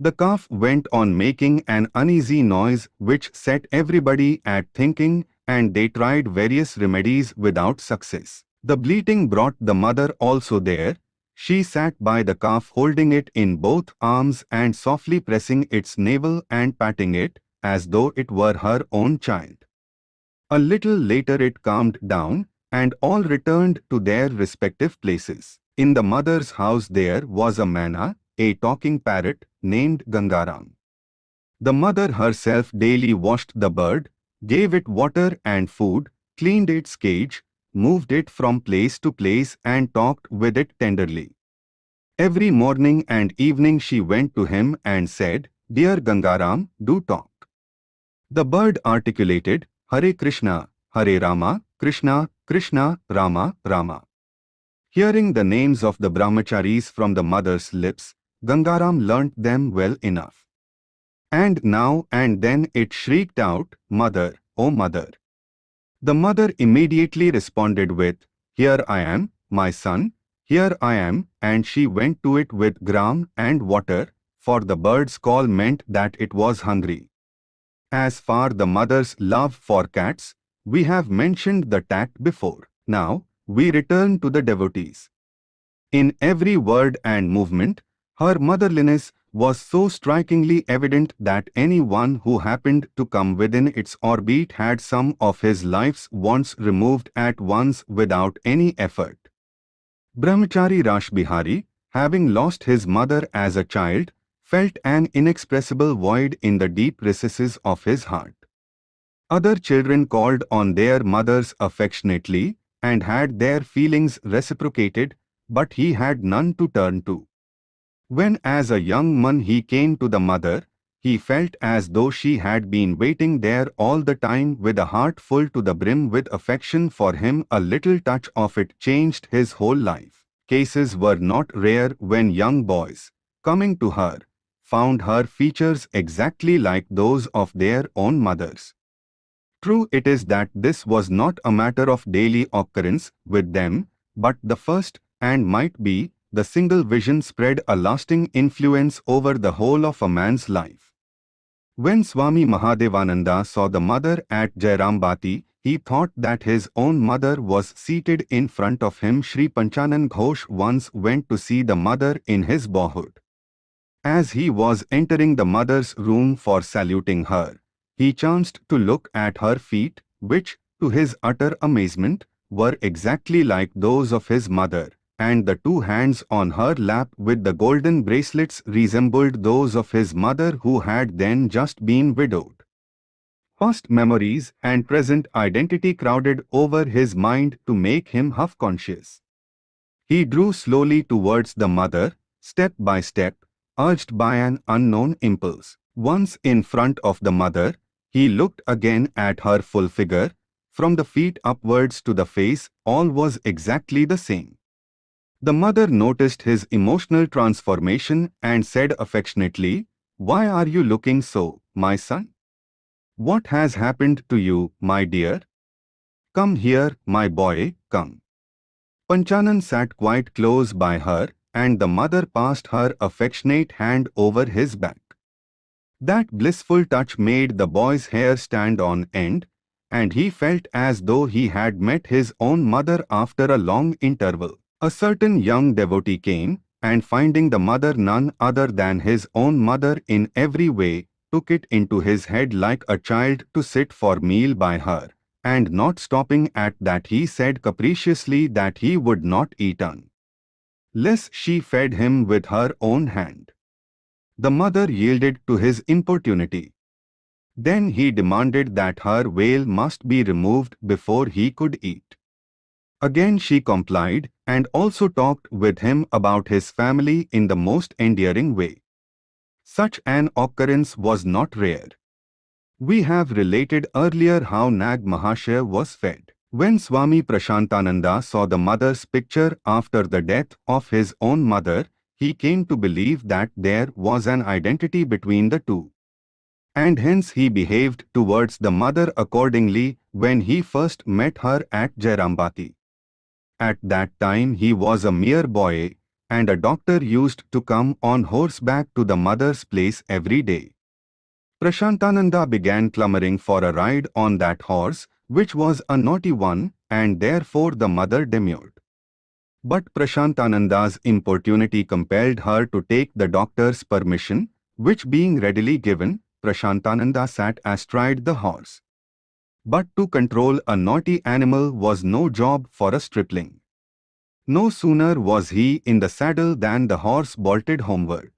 The calf went on making an uneasy noise which set everybody at thinking and they tried various remedies without success. The bleating brought the mother also there. She sat by the calf holding it in both arms and softly pressing its navel and patting it, as though it were her own child. A little later it calmed down, and all returned to their respective places. In the mother's house there was a manna, a talking parrot, named Gangaram. The mother herself daily washed the bird, gave it water and food, cleaned its cage, moved it from place to place and talked with it tenderly. Every morning and evening she went to him and said, Dear Gangaram, do talk. The bird articulated, Hare Krishna, Hare Rama, Krishna, Krishna, Rama, Rama. Hearing the names of the brahmacharis from the mother's lips, Gangaram learnt them well enough. And now and then it shrieked out, Mother, O mother. The mother immediately responded with, Here I am, my son, here I am, and she went to it with gram and water, for the bird's call meant that it was hungry. As for the mother's love for cats, we have mentioned the tact before. Now, we return to the devotees. In every word and movement, her motherliness was so strikingly evident that anyone who happened to come within its orbit had some of his life's wants removed at once without any effort. Brahmachari Rashbihari, having lost his mother as a child, felt an inexpressible void in the deep recesses of his heart. Other children called on their mothers affectionately and had their feelings reciprocated, but he had none to turn to. When as a young man he came to the mother, he felt as though she had been waiting there all the time with a heart full to the brim with affection for him a little touch of it changed his whole life. Cases were not rare when young boys, coming to her, found her features exactly like those of their own mothers. True it is that this was not a matter of daily occurrence with them, but the first, and might be, the single vision spread a lasting influence over the whole of a man's life. When Swami Mahadevananda saw the mother at Jairambati, he thought that his own mother was seated in front of him. Sri Panchanan Ghosh once went to see the mother in his boyhood. As he was entering the mother's room for saluting her, he chanced to look at her feet, which, to his utter amazement, were exactly like those of his mother and the two hands on her lap with the golden bracelets resembled those of his mother who had then just been widowed. Past memories and present identity crowded over his mind to make him half-conscious. He drew slowly towards the mother, step by step, urged by an unknown impulse. Once in front of the mother, he looked again at her full figure. From the feet upwards to the face, all was exactly the same. The mother noticed his emotional transformation and said affectionately, Why are you looking so, my son? What has happened to you, my dear? Come here, my boy, come. Panchanan sat quite close by her, and the mother passed her affectionate hand over his back. That blissful touch made the boy's hair stand on end, and he felt as though he had met his own mother after a long interval. A certain young devotee came, and finding the mother none other than his own mother in every way, took it into his head like a child to sit for meal by her, and not stopping at that he said capriciously that he would not eat unless she fed him with her own hand. The mother yielded to his importunity. Then he demanded that her veil must be removed before he could eat. Again she complied and also talked with him about his family in the most endearing way. Such an occurrence was not rare. We have related earlier how Nag Mahashaya was fed. When Swami Prashantananda saw the mother's picture after the death of his own mother, he came to believe that there was an identity between the two. And hence he behaved towards the mother accordingly when he first met her at Jairambati. At that time he was a mere boy, and a doctor used to come on horseback to the mother's place every day. Prashantananda began clamoring for a ride on that horse, which was a naughty one, and therefore the mother demurred. But Prashantananda's importunity compelled her to take the doctor's permission, which being readily given, Prashantananda sat astride the horse. But to control a naughty animal was no job for a stripling. No sooner was he in the saddle than the horse bolted homeward.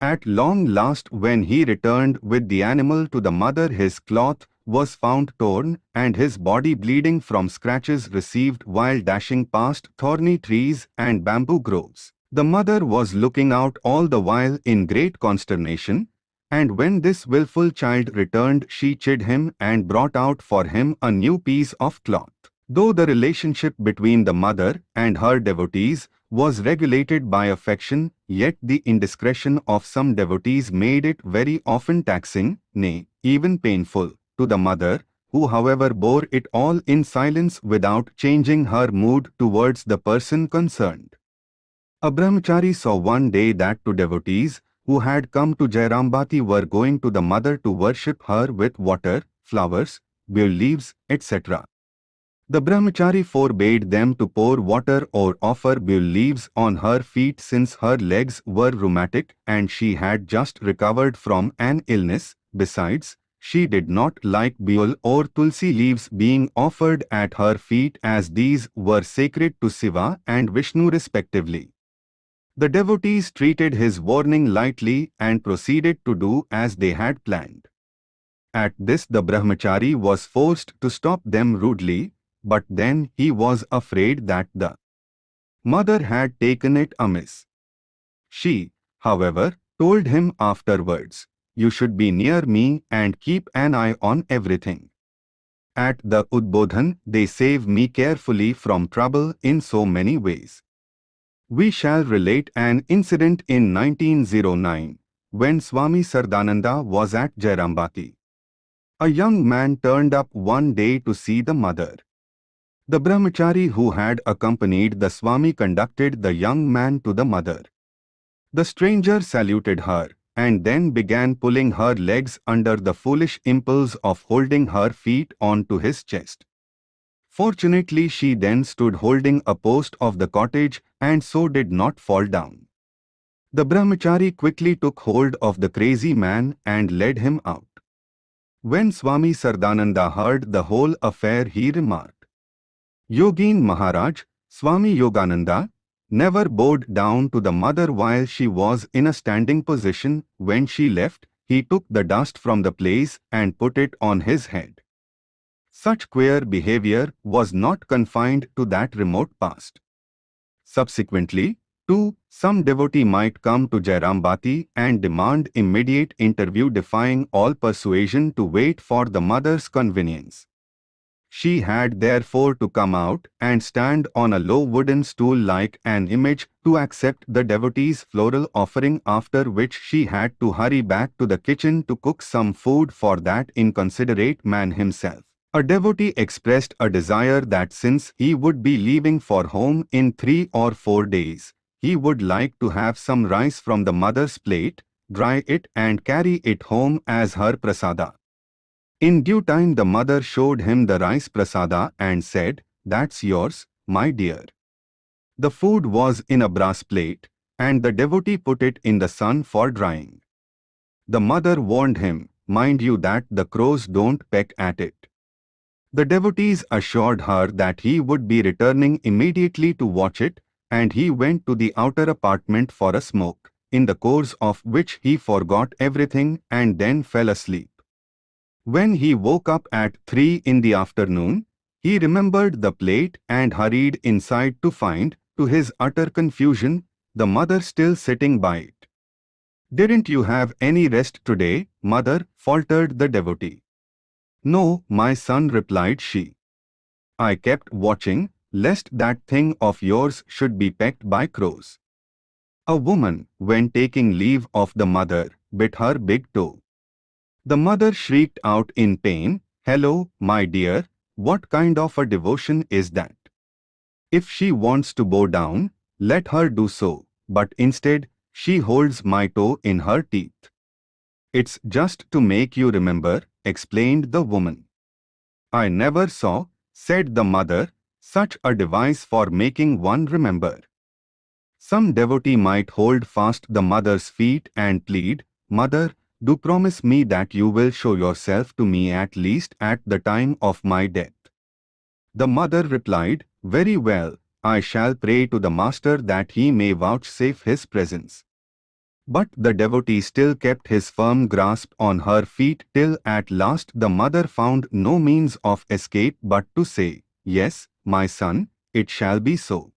At long last when he returned with the animal to the mother his cloth was found torn and his body bleeding from scratches received while dashing past thorny trees and bamboo groves. The mother was looking out all the while in great consternation, and when this wilful child returned she chid him and brought out for him a new piece of cloth. Though the relationship between the mother and her devotees was regulated by affection, yet the indiscretion of some devotees made it very often taxing, nay, even painful, to the mother, who however bore it all in silence without changing her mood towards the person concerned. A brahmachari saw one day that two devotees, who had come to Jairambati were going to the mother to worship her with water, flowers, beul leaves, etc. The brahmachari forbade them to pour water or offer beul leaves on her feet since her legs were rheumatic and she had just recovered from an illness. Besides, she did not like beul or tulsi leaves being offered at her feet as these were sacred to Siva and Vishnu respectively. The devotees treated his warning lightly and proceeded to do as they had planned. At this the brahmachari was forced to stop them rudely, but then he was afraid that the mother had taken it amiss. She, however, told him afterwards, You should be near me and keep an eye on everything. At the Udbodhan, they save me carefully from trouble in so many ways. We shall relate an incident in 1909 when Swami Saradananda was at Jairambati. A young man turned up one day to see the mother. The brahmachari who had accompanied the Swami conducted the young man to the mother. The stranger saluted her and then began pulling her legs under the foolish impulse of holding her feet onto his chest. Fortunately she then stood holding a post of the cottage and so did not fall down. The brahmachari quickly took hold of the crazy man and led him out. When Swami Saradananda heard the whole affair he remarked, Yogin Maharaj, Swami Yogananda, never bowed down to the mother while she was in a standing position. When she left, he took the dust from the place and put it on his head. Such queer behavior was not confined to that remote past. Subsequently, too, some devotee might come to Jairambati and demand immediate interview defying all persuasion to wait for the mother's convenience. She had therefore to come out and stand on a low wooden stool like an image to accept the devotee's floral offering after which she had to hurry back to the kitchen to cook some food for that inconsiderate man himself. A devotee expressed a desire that since he would be leaving for home in three or four days, he would like to have some rice from the mother's plate, dry it and carry it home as her prasada. In due time the mother showed him the rice prasada and said, That's yours, my dear. The food was in a brass plate, and the devotee put it in the sun for drying. The mother warned him, Mind you that the crows don't peck at it. The devotees assured her that he would be returning immediately to watch it, and he went to the outer apartment for a smoke, in the course of which he forgot everything and then fell asleep. When he woke up at 3 in the afternoon, he remembered the plate and hurried inside to find, to his utter confusion, the mother still sitting by it. Didn't you have any rest today, mother? faltered the devotee. No, my son, replied she. I kept watching, lest that thing of yours should be pecked by crows. A woman, when taking leave of the mother, bit her big toe. The mother shrieked out in pain, Hello, my dear, what kind of a devotion is that? If she wants to bow down, let her do so, but instead, she holds my toe in her teeth. It's just to make you remember, explained the woman. I never saw, said the mother, such a device for making one remember. Some devotee might hold fast the mother's feet and plead, Mother, do promise me that you will show yourself to me at least at the time of my death. The mother replied, Very well, I shall pray to the master that he may vouchsafe his presence. But the devotee still kept his firm grasp on her feet till at last the mother found no means of escape but to say, Yes, my son, it shall be so.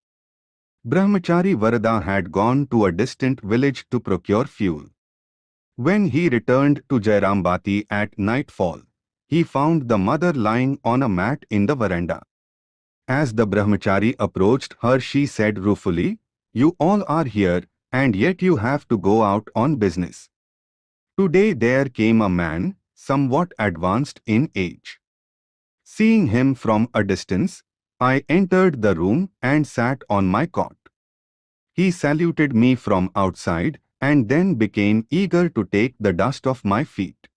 Brahmachari Varada had gone to a distant village to procure fuel. When he returned to Jairambati at nightfall, he found the mother lying on a mat in the veranda. As the brahmachari approached her she said ruefully, You all are here, and yet you have to go out on business. Today there came a man, somewhat advanced in age. Seeing him from a distance, I entered the room and sat on my cot. He saluted me from outside and then became eager to take the dust off my feet.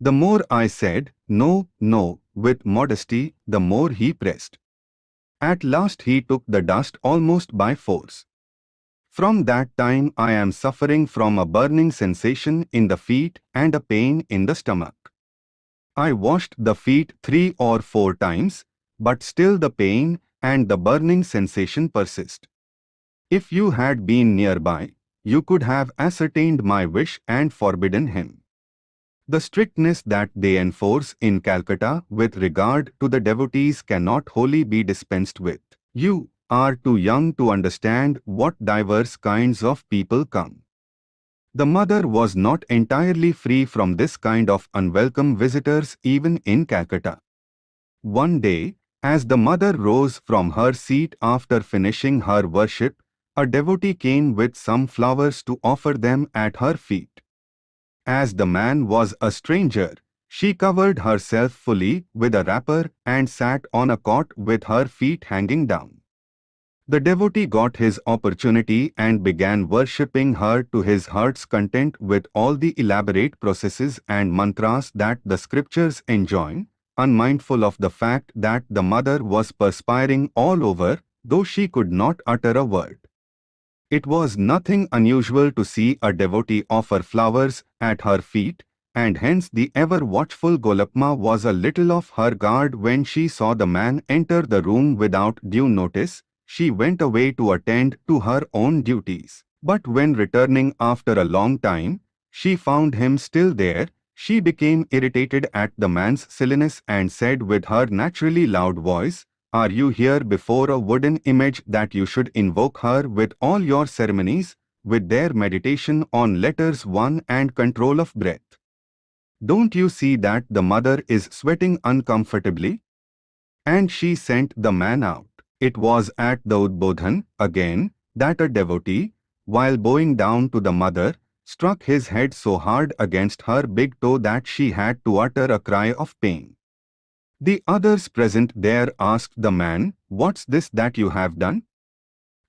The more I said, no, no, with modesty, the more he pressed. At last he took the dust almost by force. From that time I am suffering from a burning sensation in the feet and a pain in the stomach. I washed the feet three or four times, but still the pain and the burning sensation persist. If you had been nearby, you could have ascertained my wish and forbidden him. The strictness that they enforce in Calcutta with regard to the devotees cannot wholly be dispensed with. You are too young to understand what diverse kinds of people come. The mother was not entirely free from this kind of unwelcome visitors even in Calcutta. One day, as the mother rose from her seat after finishing her worship, a devotee came with some flowers to offer them at her feet. As the man was a stranger, she covered herself fully with a wrapper and sat on a cot with her feet hanging down. The devotee got his opportunity and began worshipping her to his heart's content with all the elaborate processes and mantras that the scriptures enjoin, unmindful of the fact that the mother was perspiring all over, though she could not utter a word. It was nothing unusual to see a devotee offer flowers at her feet, and hence the ever-watchful Golapma was a little off her guard when she saw the man enter the room without due notice, she went away to attend to her own duties. But when returning after a long time, she found him still there, she became irritated at the man's silliness and said with her naturally loud voice, Are you here before a wooden image that you should invoke her with all your ceremonies, with their meditation on letters 1 and control of breath? Don't you see that the mother is sweating uncomfortably? And she sent the man out. It was at the Udbodhan, again, that a devotee, while bowing down to the mother, struck his head so hard against her big toe that she had to utter a cry of pain. The others present there asked the man, What's this that you have done?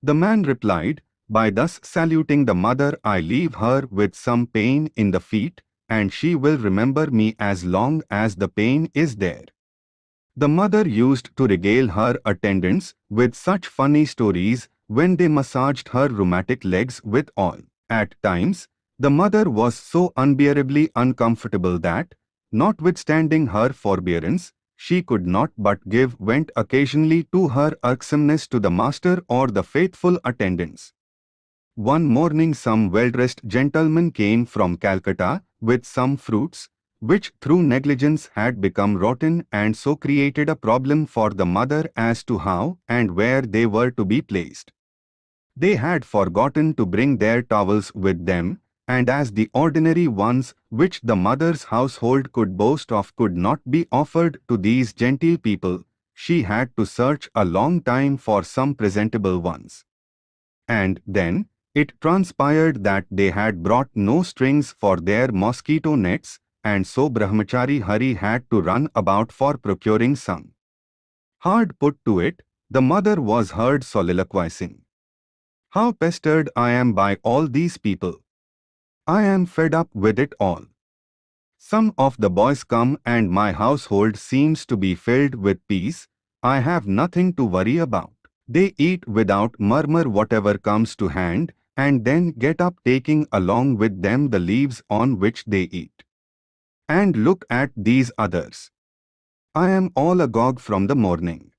The man replied, By thus saluting the mother I leave her with some pain in the feet, and she will remember me as long as the pain is there. The mother used to regale her attendants with such funny stories when they massaged her rheumatic legs with oil. At times, the mother was so unbearably uncomfortable that, notwithstanding her forbearance, she could not but give vent occasionally to her irksomeness to the master or the faithful attendants. One morning some well-dressed gentleman came from Calcutta with some fruits, which through negligence had become rotten and so created a problem for the mother as to how and where they were to be placed. They had forgotten to bring their towels with them, and as the ordinary ones which the mother's household could boast of could not be offered to these genteel people, she had to search a long time for some presentable ones. And then, it transpired that they had brought no strings for their mosquito nets, and so Brahmachari Hari had to run about for procuring some. Hard put to it, the mother was heard soliloquizing. How pestered I am by all these people. I am fed up with it all. Some of the boys come and my household seems to be filled with peace. I have nothing to worry about. They eat without murmur whatever comes to hand, and then get up taking along with them the leaves on which they eat. And look at these others. I am all agog from the morning.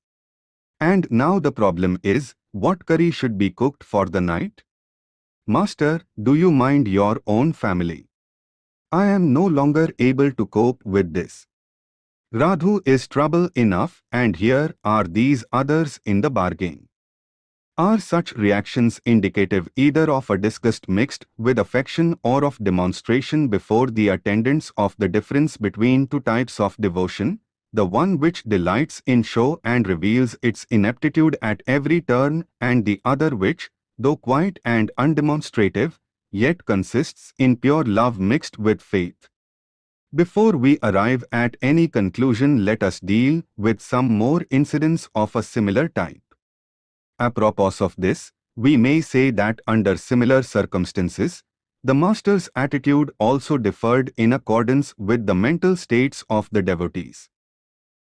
And now the problem is, what curry should be cooked for the night? Master, do you mind your own family? I am no longer able to cope with this. Radhu is trouble enough and here are these others in the bargain. Are such reactions indicative either of a disgust mixed with affection or of demonstration before the attendants of the difference between two types of devotion, the one which delights in show and reveals its ineptitude at every turn and the other which, though quiet and undemonstrative, yet consists in pure love mixed with faith? Before we arrive at any conclusion let us deal with some more incidents of a similar type. Apropos of this, we may say that under similar circumstances, the master's attitude also differed in accordance with the mental states of the devotees.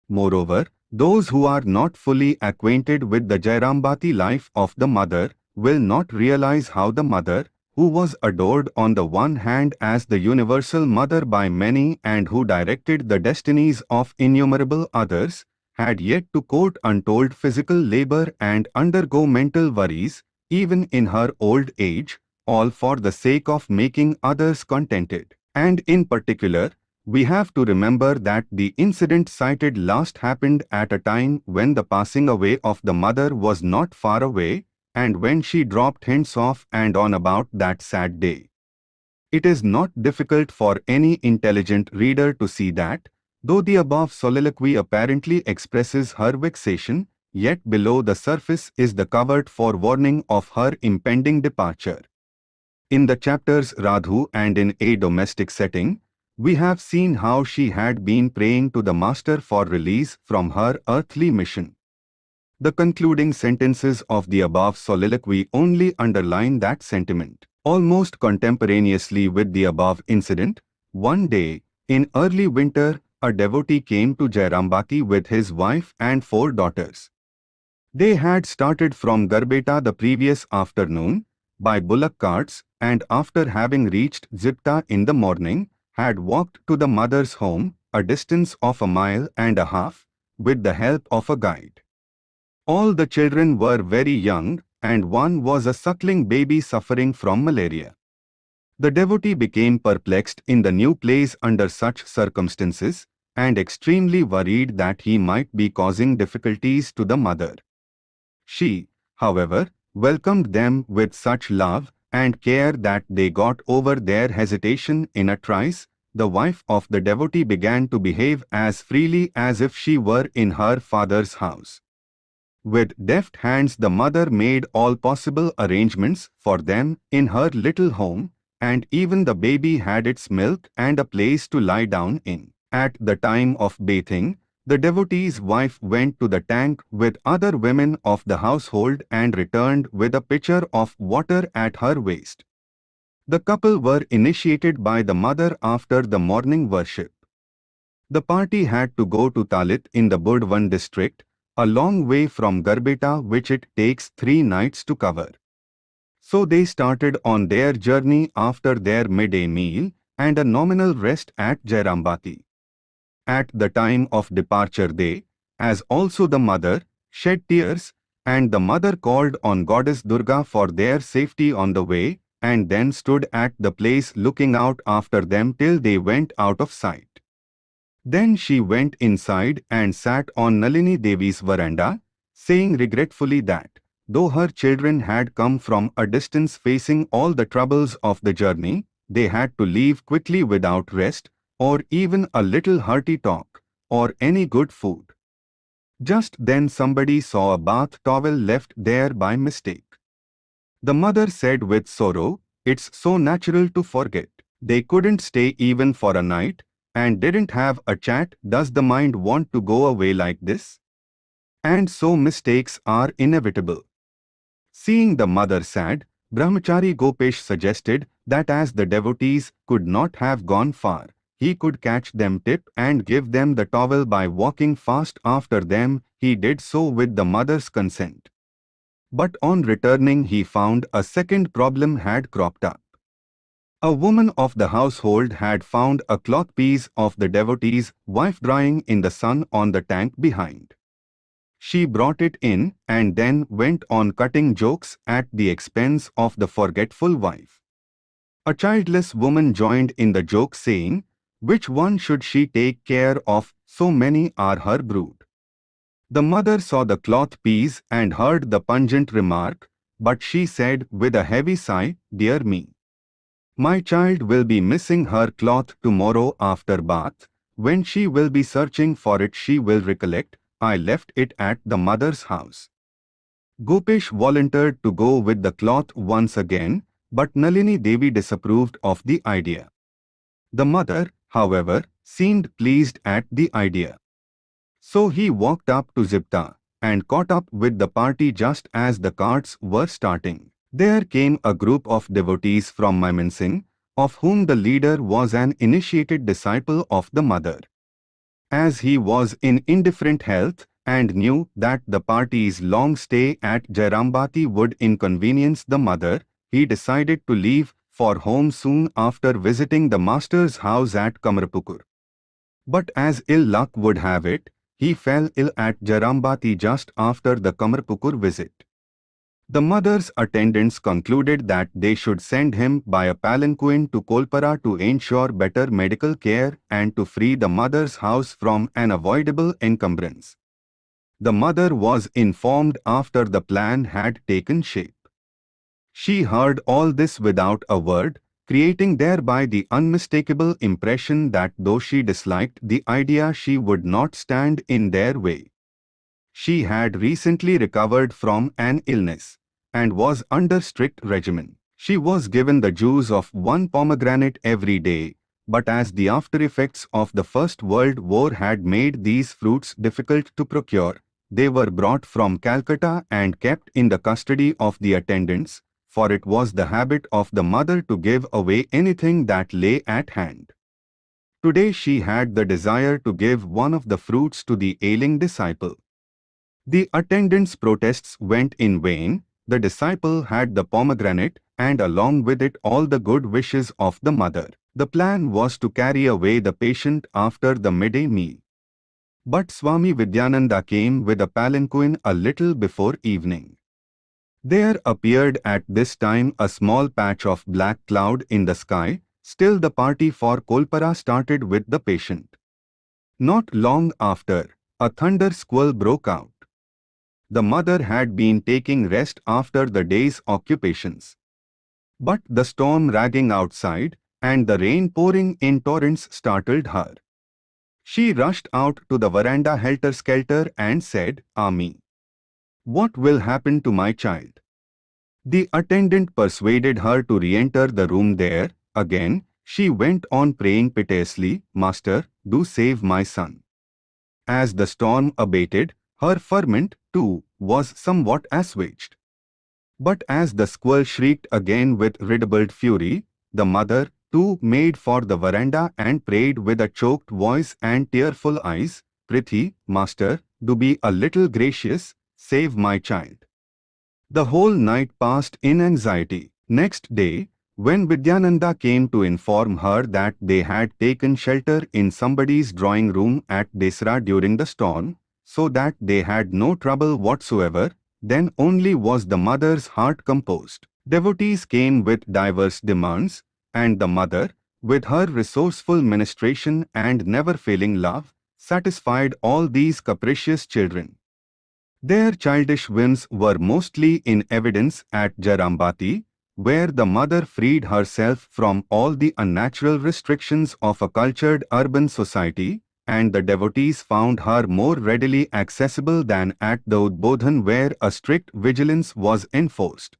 Moreover, those who are not fully acquainted with the Jairambati life of the mother will not realize how the mother, who was adored on the one hand as the universal mother by many and who directed the destinies of innumerable others, had yet to court untold physical labor and undergo mental worries, even in her old age, all for the sake of making others contented. And in particular, we have to remember that the incident cited last happened at a time when the passing away of the mother was not far away, and when she dropped hints of and on about that sad day. It is not difficult for any intelligent reader to see that, Though the above soliloquy apparently expresses her vexation, yet below the surface is the covert forewarning of her impending departure. In the chapters Radhu and in a domestic setting, we have seen how she had been praying to the Master for release from her earthly mission. The concluding sentences of the above soliloquy only underline that sentiment. Almost contemporaneously with the above incident, one day, in early winter, a devotee came to Jairambati with his wife and four daughters. They had started from Garbeta the previous afternoon by bullock carts and after having reached Zipta in the morning, had walked to the mother's home, a distance of a mile and a half, with the help of a guide. All the children were very young and one was a suckling baby suffering from malaria. The devotee became perplexed in the new place under such circumstances and extremely worried that he might be causing difficulties to the mother. She, however, welcomed them with such love and care that they got over their hesitation in a trice. The wife of the devotee began to behave as freely as if she were in her father's house. With deft hands the mother made all possible arrangements for them in her little home and even the baby had its milk and a place to lie down in. At the time of bathing, the devotee's wife went to the tank with other women of the household and returned with a pitcher of water at her waist. The couple were initiated by the mother after the morning worship. The party had to go to Talit in the Burdwan district, a long way from Garbeta which it takes three nights to cover. So they started on their journey after their midday meal and a nominal rest at Jairambati. At the time of departure they, as also the mother, shed tears, and the mother called on goddess Durga for their safety on the way, and then stood at the place looking out after them till they went out of sight. Then she went inside and sat on Nalini Devi's veranda, saying regretfully that, though her children had come from a distance facing all the troubles of the journey, they had to leave quickly without rest, or even a little hearty talk, or any good food. Just then somebody saw a bath towel left there by mistake. The mother said with sorrow, It's so natural to forget. They couldn't stay even for a night, and didn't have a chat. Does the mind want to go away like this? And so mistakes are inevitable. Seeing the mother sad, Brahmachari Gopesh suggested that as the devotees could not have gone far, he could catch them tip and give them the towel by walking fast after them, he did so with the mother's consent. But on returning he found a second problem had cropped up. A woman of the household had found a cloth piece of the devotee's wife drying in the sun on the tank behind. She brought it in and then went on cutting jokes at the expense of the forgetful wife. A childless woman joined in the joke saying, which one should she take care of, so many are her brood. The mother saw the cloth piece and heard the pungent remark, but she said with a heavy sigh, Dear me! My child will be missing her cloth tomorrow after bath. When she will be searching for it she will recollect, I left it at the mother's house. Gopesh volunteered to go with the cloth once again, but Nalini Devi disapproved of the idea. The mother, however, seemed pleased at the idea. So he walked up to Zipta and caught up with the party just as the carts were starting. There came a group of devotees from Mymensingh, of whom the leader was an initiated disciple of the mother. As he was in indifferent health and knew that the party's long stay at Jairambati would inconvenience the mother, he decided to leave for home soon after visiting the master's house at Kamarpukur. But as ill luck would have it, he fell ill at Jairambati just after the Kamarpukur visit. The mother's attendants concluded that they should send him by a palanquin to Koalpara to ensure better medical care and to free the mother's house from an avoidable encumbrance. The mother was informed after the plan had taken shape. She heard all this without a word, creating thereby the unmistakable impression that though she disliked the idea she would not stand in their way. She had recently recovered from an illness and was under strict regimen. She was given the juice of one pomegranate every day, but as the after effects of the First World War had made these fruits difficult to procure, they were brought from Calcutta and kept in the custody of the attendants, for it was the habit of the mother to give away anything that lay at hand. Today she had the desire to give one of the fruits to the ailing disciple. The attendant's protests went in vain, the disciple had the pomegranate and along with it all the good wishes of the mother. The plan was to carry away the patient after the midday meal. But Swami Vidyananda came with a palanquin a little before evening. There appeared at this time a small patch of black cloud in the sky, still the party for Koalpara started with the patient. Not long after, a thunder squall broke out the mother had been taking rest after the day's occupations. But the storm ragging outside and the rain pouring in torrents startled her. She rushed out to the veranda helter-skelter and said, Ami, what will happen to my child? The attendant persuaded her to re-enter the room there. Again, she went on praying piteously, Master, do save my son. As the storm abated, her ferment, too, was somewhat assuaged. But as the squirrel shrieked again with redoubled fury, the mother, too, made for the veranda and prayed with a choked voice and tearful eyes, Prithi, Master, do be a little gracious, save my child. The whole night passed in anxiety. Next day, when Vidyananda came to inform her that they had taken shelter in somebody's drawing room at Desra during the storm, so that they had no trouble whatsoever, then only was the mother's heart composed. Devotees came with diverse demands, and the mother, with her resourceful ministration and never-failing love, satisfied all these capricious children. Their childish whims were mostly in evidence at Jairambati, where the mother freed herself from all the unnatural restrictions of a cultured urban society, and the devotees found her more readily accessible than at the Udbodhan where a strict vigilance was enforced.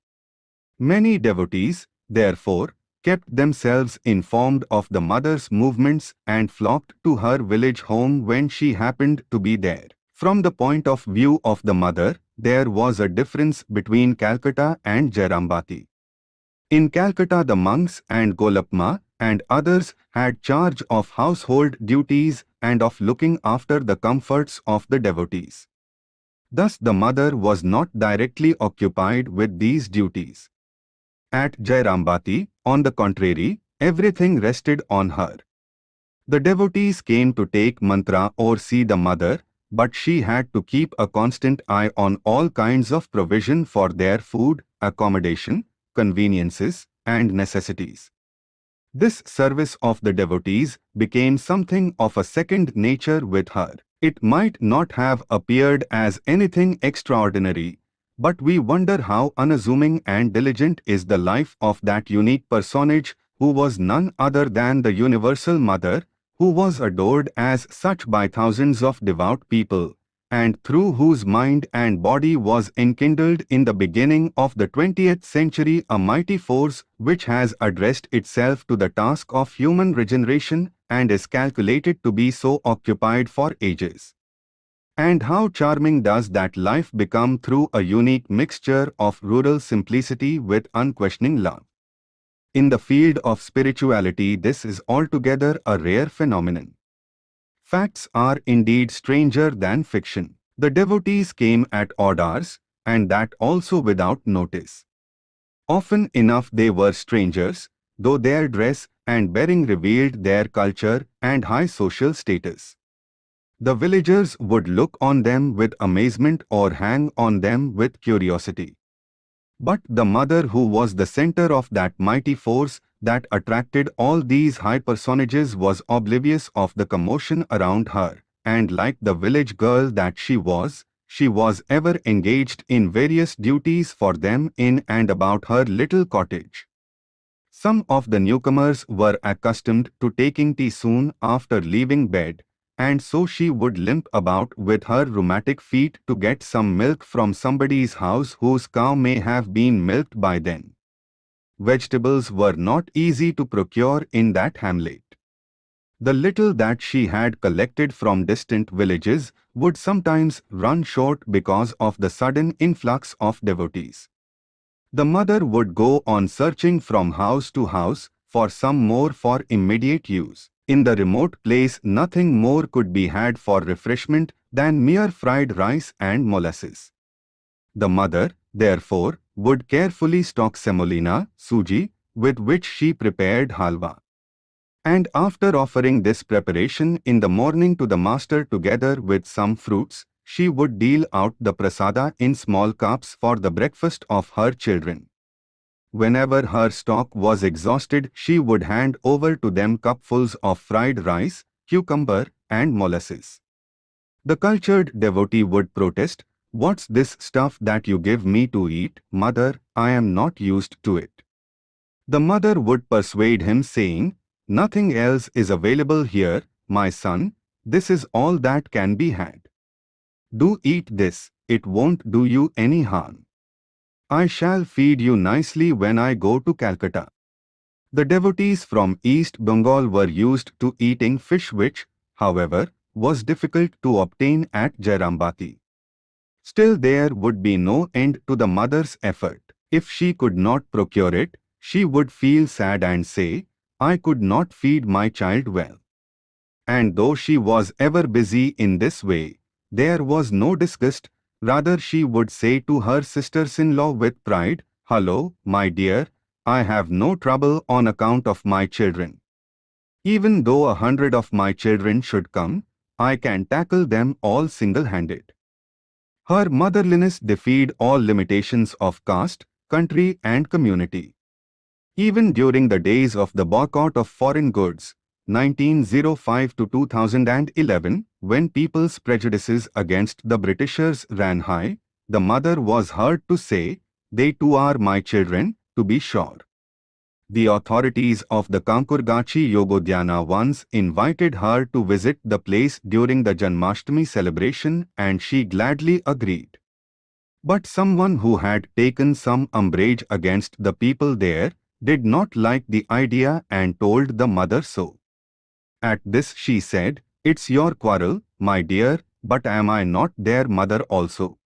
Many devotees, therefore, kept themselves informed of the mother's movements and flocked to her village home when she happened to be there. From the point of view of the mother, there was a difference between Calcutta and Jairambati. In Calcutta the monks and Golapma and others had charge of household duties and of looking after the comforts of the devotees. Thus the mother was not directly occupied with these duties. At Jairambati, on the contrary, everything rested on her. The devotees came to take mantra or see the mother, but she had to keep a constant eye on all kinds of provision for their food, accommodation, conveniences, and necessities. This service of the devotees became something of a second nature with her. It might not have appeared as anything extraordinary, but we wonder how unassuming and diligent is the life of that unique personage who was none other than the Universal Mother, who was adored as such by thousands of devout people, and through whose mind and body was enkindled in the beginning of the 20th century a mighty force which has addressed itself to the task of human regeneration and is calculated to be so occupied for ages. And how charming does that life become through a unique mixture of rural simplicity with unquestioning love. In the field of spirituality this is altogether a rare phenomenon. Facts are indeed stranger than fiction. The devotees came at odd hours, and that also without notice. Often enough they were strangers, though their dress and bearing revealed their culture and high social status. The villagers would look on them with amazement or hang on them with curiosity. But the mother who was the center of that mighty force that attracted all these high personages was oblivious of the commotion around her, and like the village girl that she was, she was ever engaged in various duties for them in and about her little cottage. Some of the newcomers were accustomed to taking tea soon after leaving bed, and so she would limp about with her rheumatic feet to get some milk from somebody's house whose cow may have been milked by then vegetables were not easy to procure in that hamlet. The little that she had collected from distant villages would sometimes run short because of the sudden influx of devotees. The mother would go on searching from house to house for some more for immediate use. In the remote place nothing more could be had for refreshment than mere fried rice and molasses. The mother, therefore, would carefully stock semolina, suji, with which she prepared halwa. And after offering this preparation in the morning to the master together with some fruits, she would deal out the prasada in small cups for the breakfast of her children. Whenever her stock was exhausted, she would hand over to them cupfuls of fried rice, cucumber, and molasses. The cultured devotee would protest, What's this stuff that you give me to eat, mother, I am not used to it. The mother would persuade him saying, Nothing else is available here, my son, this is all that can be had. Do eat this, it won't do you any harm. I shall feed you nicely when I go to Calcutta. The devotees from East Bengal were used to eating fish which, however, was difficult to obtain at Jairambati. Still there would be no end to the mother's effort. If she could not procure it, she would feel sad and say, I could not feed my child well. And though she was ever busy in this way, there was no disgust, rather she would say to her sisters-in-law with pride, Hello, my dear, I have no trouble on account of my children. Even though a hundred of my children should come, I can tackle them all single-handed. Her motherliness defied all limitations of caste, country and community. Even during the days of the boycott of foreign goods, 1905 to 2011, when people's prejudices against the Britishers ran high, the mother was heard to say, they too are my children, to be sure. The authorities of the Kankurgachi Yogodyana once invited her to visit the place during the Janmashtami celebration and she gladly agreed. But someone who had taken some umbrage against the people there did not like the idea and told the mother so. At this she said, It's your quarrel, my dear, but am I not their mother also?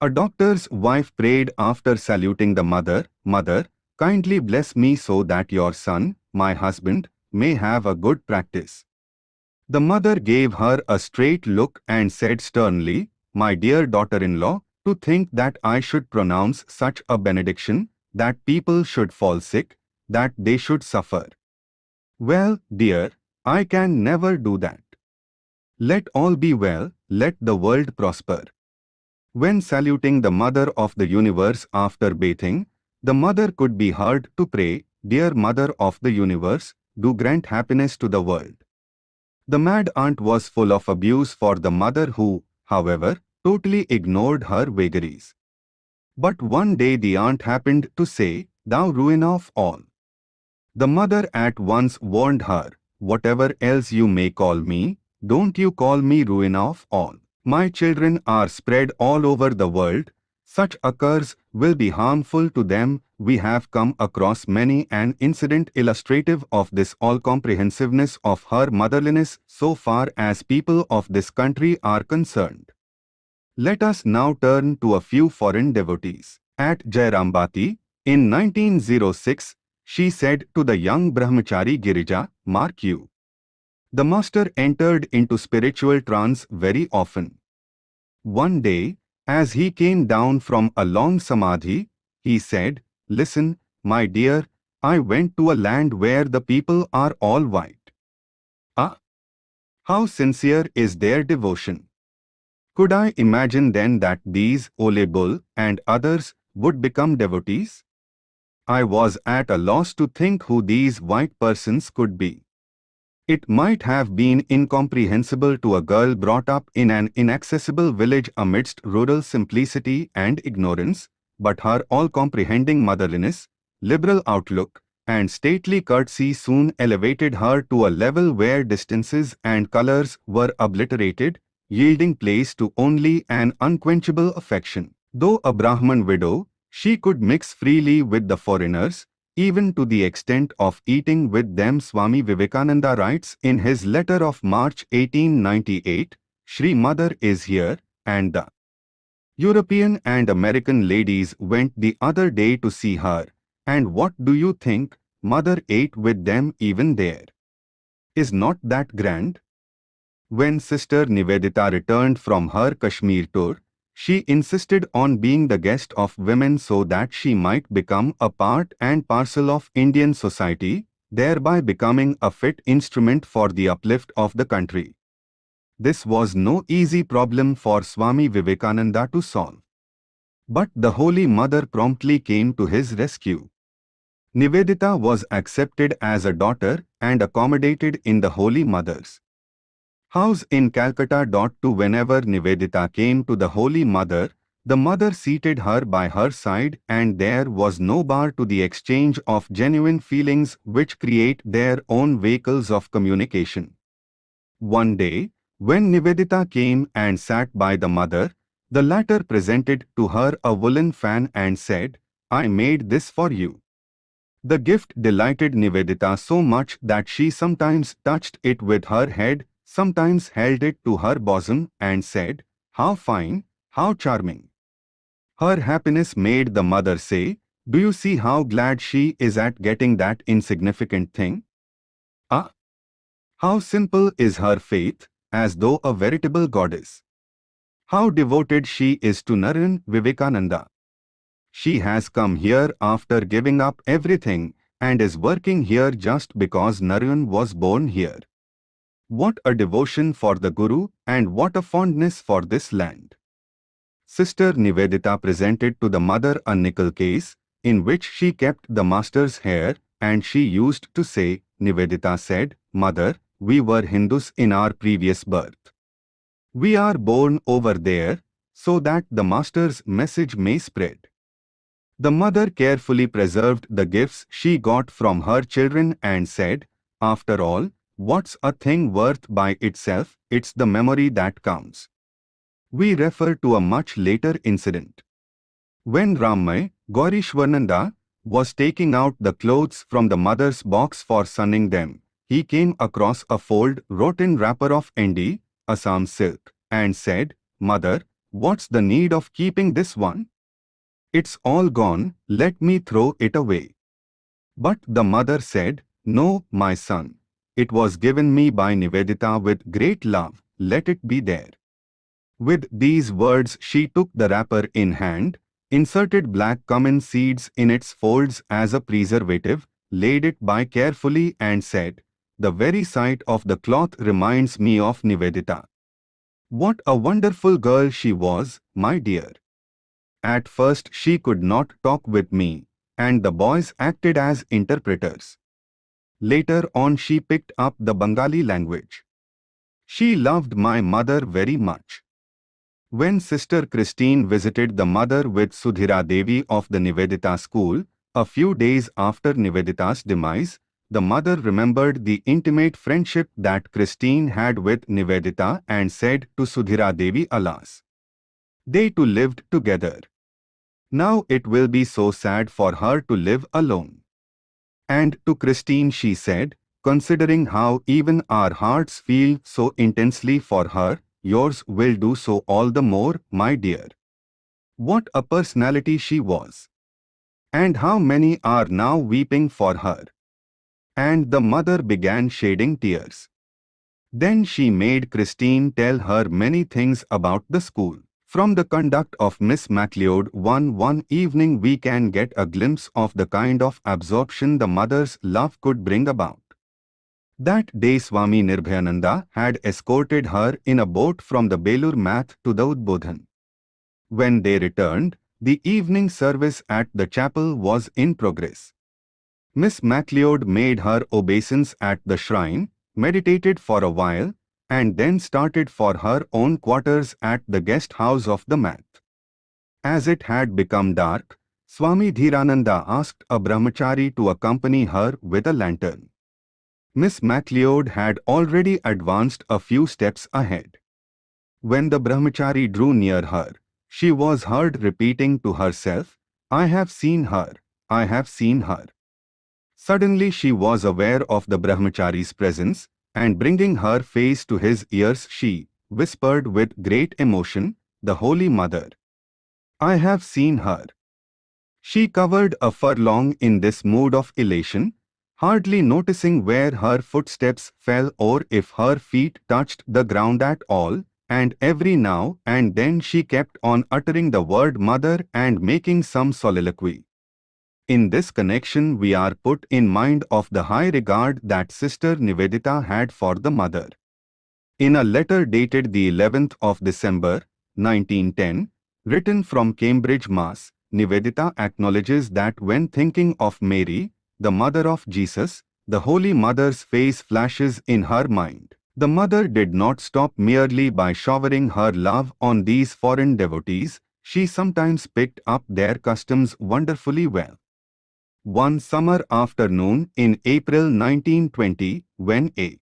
A doctor's wife prayed after saluting the mother, Mother, Kindly bless me so that your son, my husband, may have a good practice. The mother gave her a straight look and said sternly, My dear daughter-in-law, to think that I should pronounce such a benediction, that people should fall sick, that they should suffer. Well, dear, I can never do that. Let all be well, let the world prosper. When saluting the Mother of the Universe after bathing, the mother could be heard to pray, Dear Mother of the Universe, do grant happiness to the world. The mad aunt was full of abuse for the mother who, however, totally ignored her vagaries. But one day the aunt happened to say, Thou ruin of all. The mother at once warned her, Whatever else you may call me, don't you call me ruin of all. My children are spread all over the world, such occurs will be harmful to them. We have come across many an incident illustrative of this all-comprehensiveness of her motherliness so far as people of this country are concerned. Let us now turn to a few foreign devotees. At Jairambati, in 1906, she said to the young Brahmachari Girija, Mark you. The master entered into spiritual trance very often. One day, as he came down from a long samadhi, he said, Listen, my dear, I went to a land where the people are all white. Ah! How sincere is their devotion! Could I imagine then that these Ole Bull and others would become devotees? I was at a loss to think who these white persons could be. It might have been incomprehensible to a girl brought up in an inaccessible village amidst rural simplicity and ignorance, but her all-comprehending motherliness, liberal outlook, and stately courtesy soon elevated her to a level where distances and colors were obliterated, yielding place to only an unquenchable affection. Though a Brahman widow, she could mix freely with the foreigners, even to the extent of eating with them Swami Vivekananda writes in his letter of March 1898, Shri Mother is here, and the European and American ladies went the other day to see her, and what do you think, Mother ate with them even there. Is not that grand? When Sister Nivedita returned from her Kashmir tour, she insisted on being the guest of women so that she might become a part and parcel of Indian society, thereby becoming a fit instrument for the uplift of the country. This was no easy problem for Swami Vivekananda to solve. But the Holy Mother promptly came to his rescue. Nivedita was accepted as a daughter and accommodated in the Holy Mother's house in Calcutta. To whenever Nivedita came to the Holy Mother, the mother seated her by her side and there was no bar to the exchange of genuine feelings which create their own vehicles of communication. One day, when Nivedita came and sat by the mother, the latter presented to her a woolen fan and said, I made this for you. The gift delighted Nivedita so much that she sometimes touched it with her head sometimes held it to her bosom and said, How fine, how charming. Her happiness made the mother say, Do you see how glad she is at getting that insignificant thing? Ah! How simple is her faith, as though a veritable goddess. How devoted she is to Narayan Vivekananda. She has come here after giving up everything and is working here just because Narayan was born here. What a devotion for the Guru and what a fondness for this land. Sister Nivedita presented to the mother a nickel case, in which she kept the master's hair, and she used to say, Nivedita said, Mother, we were Hindus in our previous birth. We are born over there, so that the master's message may spread. The mother carefully preserved the gifts she got from her children and said, After all, what's a thing worth by itself? It's the memory that counts. We refer to a much later incident. When Rammai, Gaurishwarananda, was taking out the clothes from the mother's box for sunning them, he came across a fold rotten wrapper of Endi, Assam silk, and said, Mother, what's the need of keeping this one? It's all gone, let me throw it away. But the mother said, No, my son. It was given me by Nivedita with great love, let it be there. With these words she took the wrapper in hand, inserted black cumin seeds in its folds as a preservative, laid it by carefully and said, The very sight of the cloth reminds me of Nivedita. What a wonderful girl she was, my dear. At first she could not talk with me, and the boys acted as interpreters. Later on she picked up the Bengali language. She loved my mother very much. When Sister Christine visited the mother with Sudhira Devi of the Nivedita school, a few days after Nivedita's demise, the mother remembered the intimate friendship that Christine had with Nivedita and said to Sudhira Devi alas. They two lived together. Now it will be so sad for her to live alone. And to Christine she said, considering how even our hearts feel so intensely for her, yours will do so all the more, my dear. What a personality she was. And how many are now weeping for her. And the mother began shedding tears. Then she made Christine tell her many things about the school. From the conduct of Miss MacLeod one one evening we can get a glimpse of the kind of absorption the mother's love could bring about. That day Swami Nirbhayananda had escorted her in a boat from the Belur Math to the Udbodhan. When they returned, the evening service at the chapel was in progress. Miss MacLeod made her obeisance at the shrine, meditated for a while, and then started for her own quarters at the guest house of the Math. As it had become dark, Swami Dhirananda asked a brahmachari to accompany her with a lantern. Miss MacLeod had already advanced a few steps ahead. When the brahmachari drew near her, she was heard repeating to herself, I have seen her, I have seen her. Suddenly she was aware of the brahmachari's presence, and bringing her face to his ears she whispered with great emotion, the Holy Mother. I have seen her. She covered a furlong in this mood of elation, hardly noticing where her footsteps fell or if her feet touched the ground at all, and every now and then she kept on uttering the word mother and making some soliloquy. In this connection we are put in mind of the high regard that Sister Nivedita had for the mother. In a letter dated the 11th of December, 1910, written from Cambridge, Mass., Nivedita acknowledges that when thinking of Mary, the mother of Jesus, the Holy Mother's face flashes in her mind. The mother did not stop merely by showering her love on these foreign devotees, she sometimes picked up their customs wonderfully well. One summer afternoon in April 1920, when a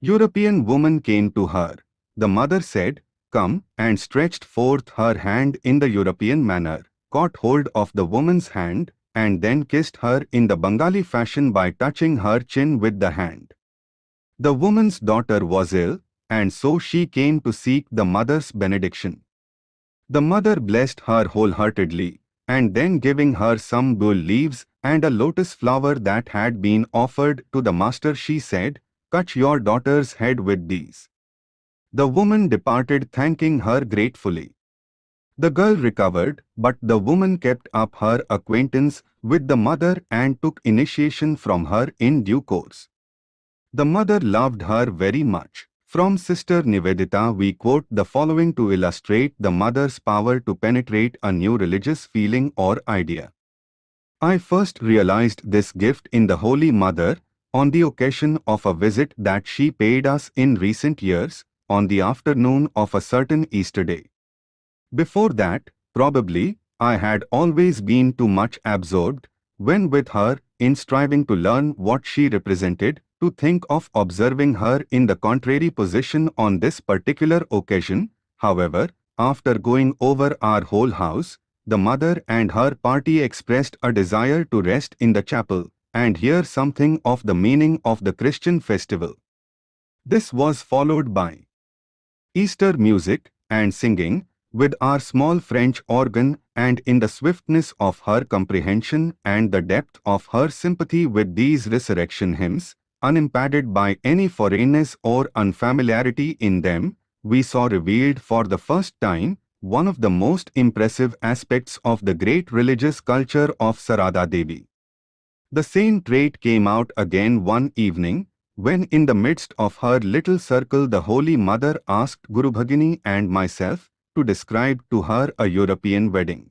European woman came to her, the mother said, Come, and stretched forth her hand in the European manner, caught hold of the woman's hand, and then kissed her in the Bengali fashion by touching her chin with the hand. The woman's daughter was ill, and so she came to seek the mother's benediction. The mother blessed her wholeheartedly, and then giving her some bull leaves and a lotus flower that had been offered to the master she said, Cut your daughter's head with these. The woman departed thanking her gratefully. The girl recovered, but the woman kept up her acquaintance with the mother and took initiation from her in due course. The mother loved her very much. From Sister Nivedita we quote the following to illustrate the mother's power to penetrate a new religious feeling or idea. I first realized this gift in the Holy Mother on the occasion of a visit that she paid us in recent years on the afternoon of a certain Easter day. Before that, probably, I had always been too much absorbed, when with her, in striving to learn what she represented, to think of observing her in the contrary position on this particular occasion. However, after going over our whole house, the mother and her party expressed a desire to rest in the chapel and hear something of the meaning of the Christian festival. This was followed by Easter music and singing, with our small French organ and in the swiftness of her comprehension and the depth of her sympathy with these resurrection hymns, unimpeded by any foreignness or unfamiliarity in them, we saw revealed for the first time one of the most impressive aspects of the great religious culture of Sarada Devi. The same trait came out again one evening, when in the midst of her little circle the Holy Mother asked Guru Bhagini and myself to describe to her a European wedding.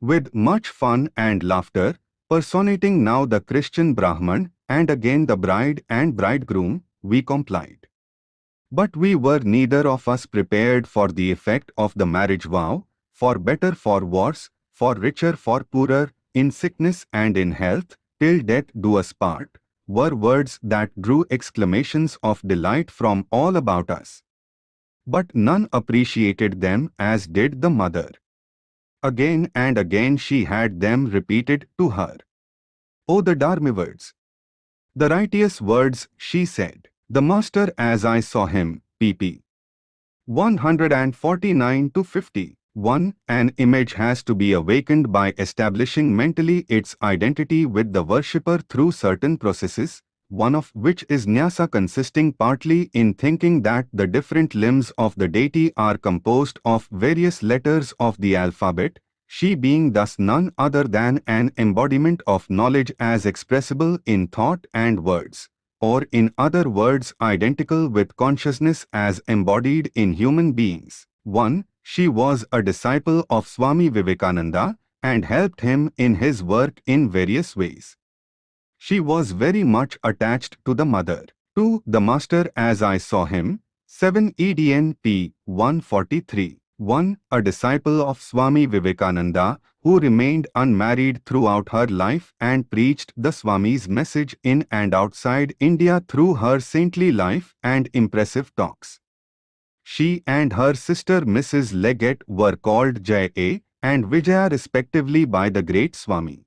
With much fun and laughter, personating now the Christian Brahman and again the bride and bridegroom, we complied. But we were neither of us prepared for the effect of the marriage vow, for better for worse, for richer for poorer, in sickness and in health, till death do us part, were words that drew exclamations of delight from all about us but none appreciated them as did the mother. Again and again she had them repeated to her. Oh the Dharmi words! The righteous words, she said, the master as I saw him, pp. 149 to 50. 1. An image has to be awakened by establishing mentally its identity with the worshipper through certain processes, one of which is nyasa consisting partly in thinking that the different limbs of the deity are composed of various letters of the alphabet, she being thus none other than an embodiment of knowledge as expressible in thought and words, or in other words identical with consciousness as embodied in human beings. 1. She was a disciple of Swami Vivekananda and helped him in his work in various ways. She was very much attached to the mother. 2. The master as I saw him. 7. EDN p. 143. 1. A disciple of Swami Vivekananda who remained unmarried throughout her life and preached the Swami's message in and outside India through her saintly life and impressive talks. She and her sister Mrs. Leggett were called Jaya and Vijaya respectively by the great Swami.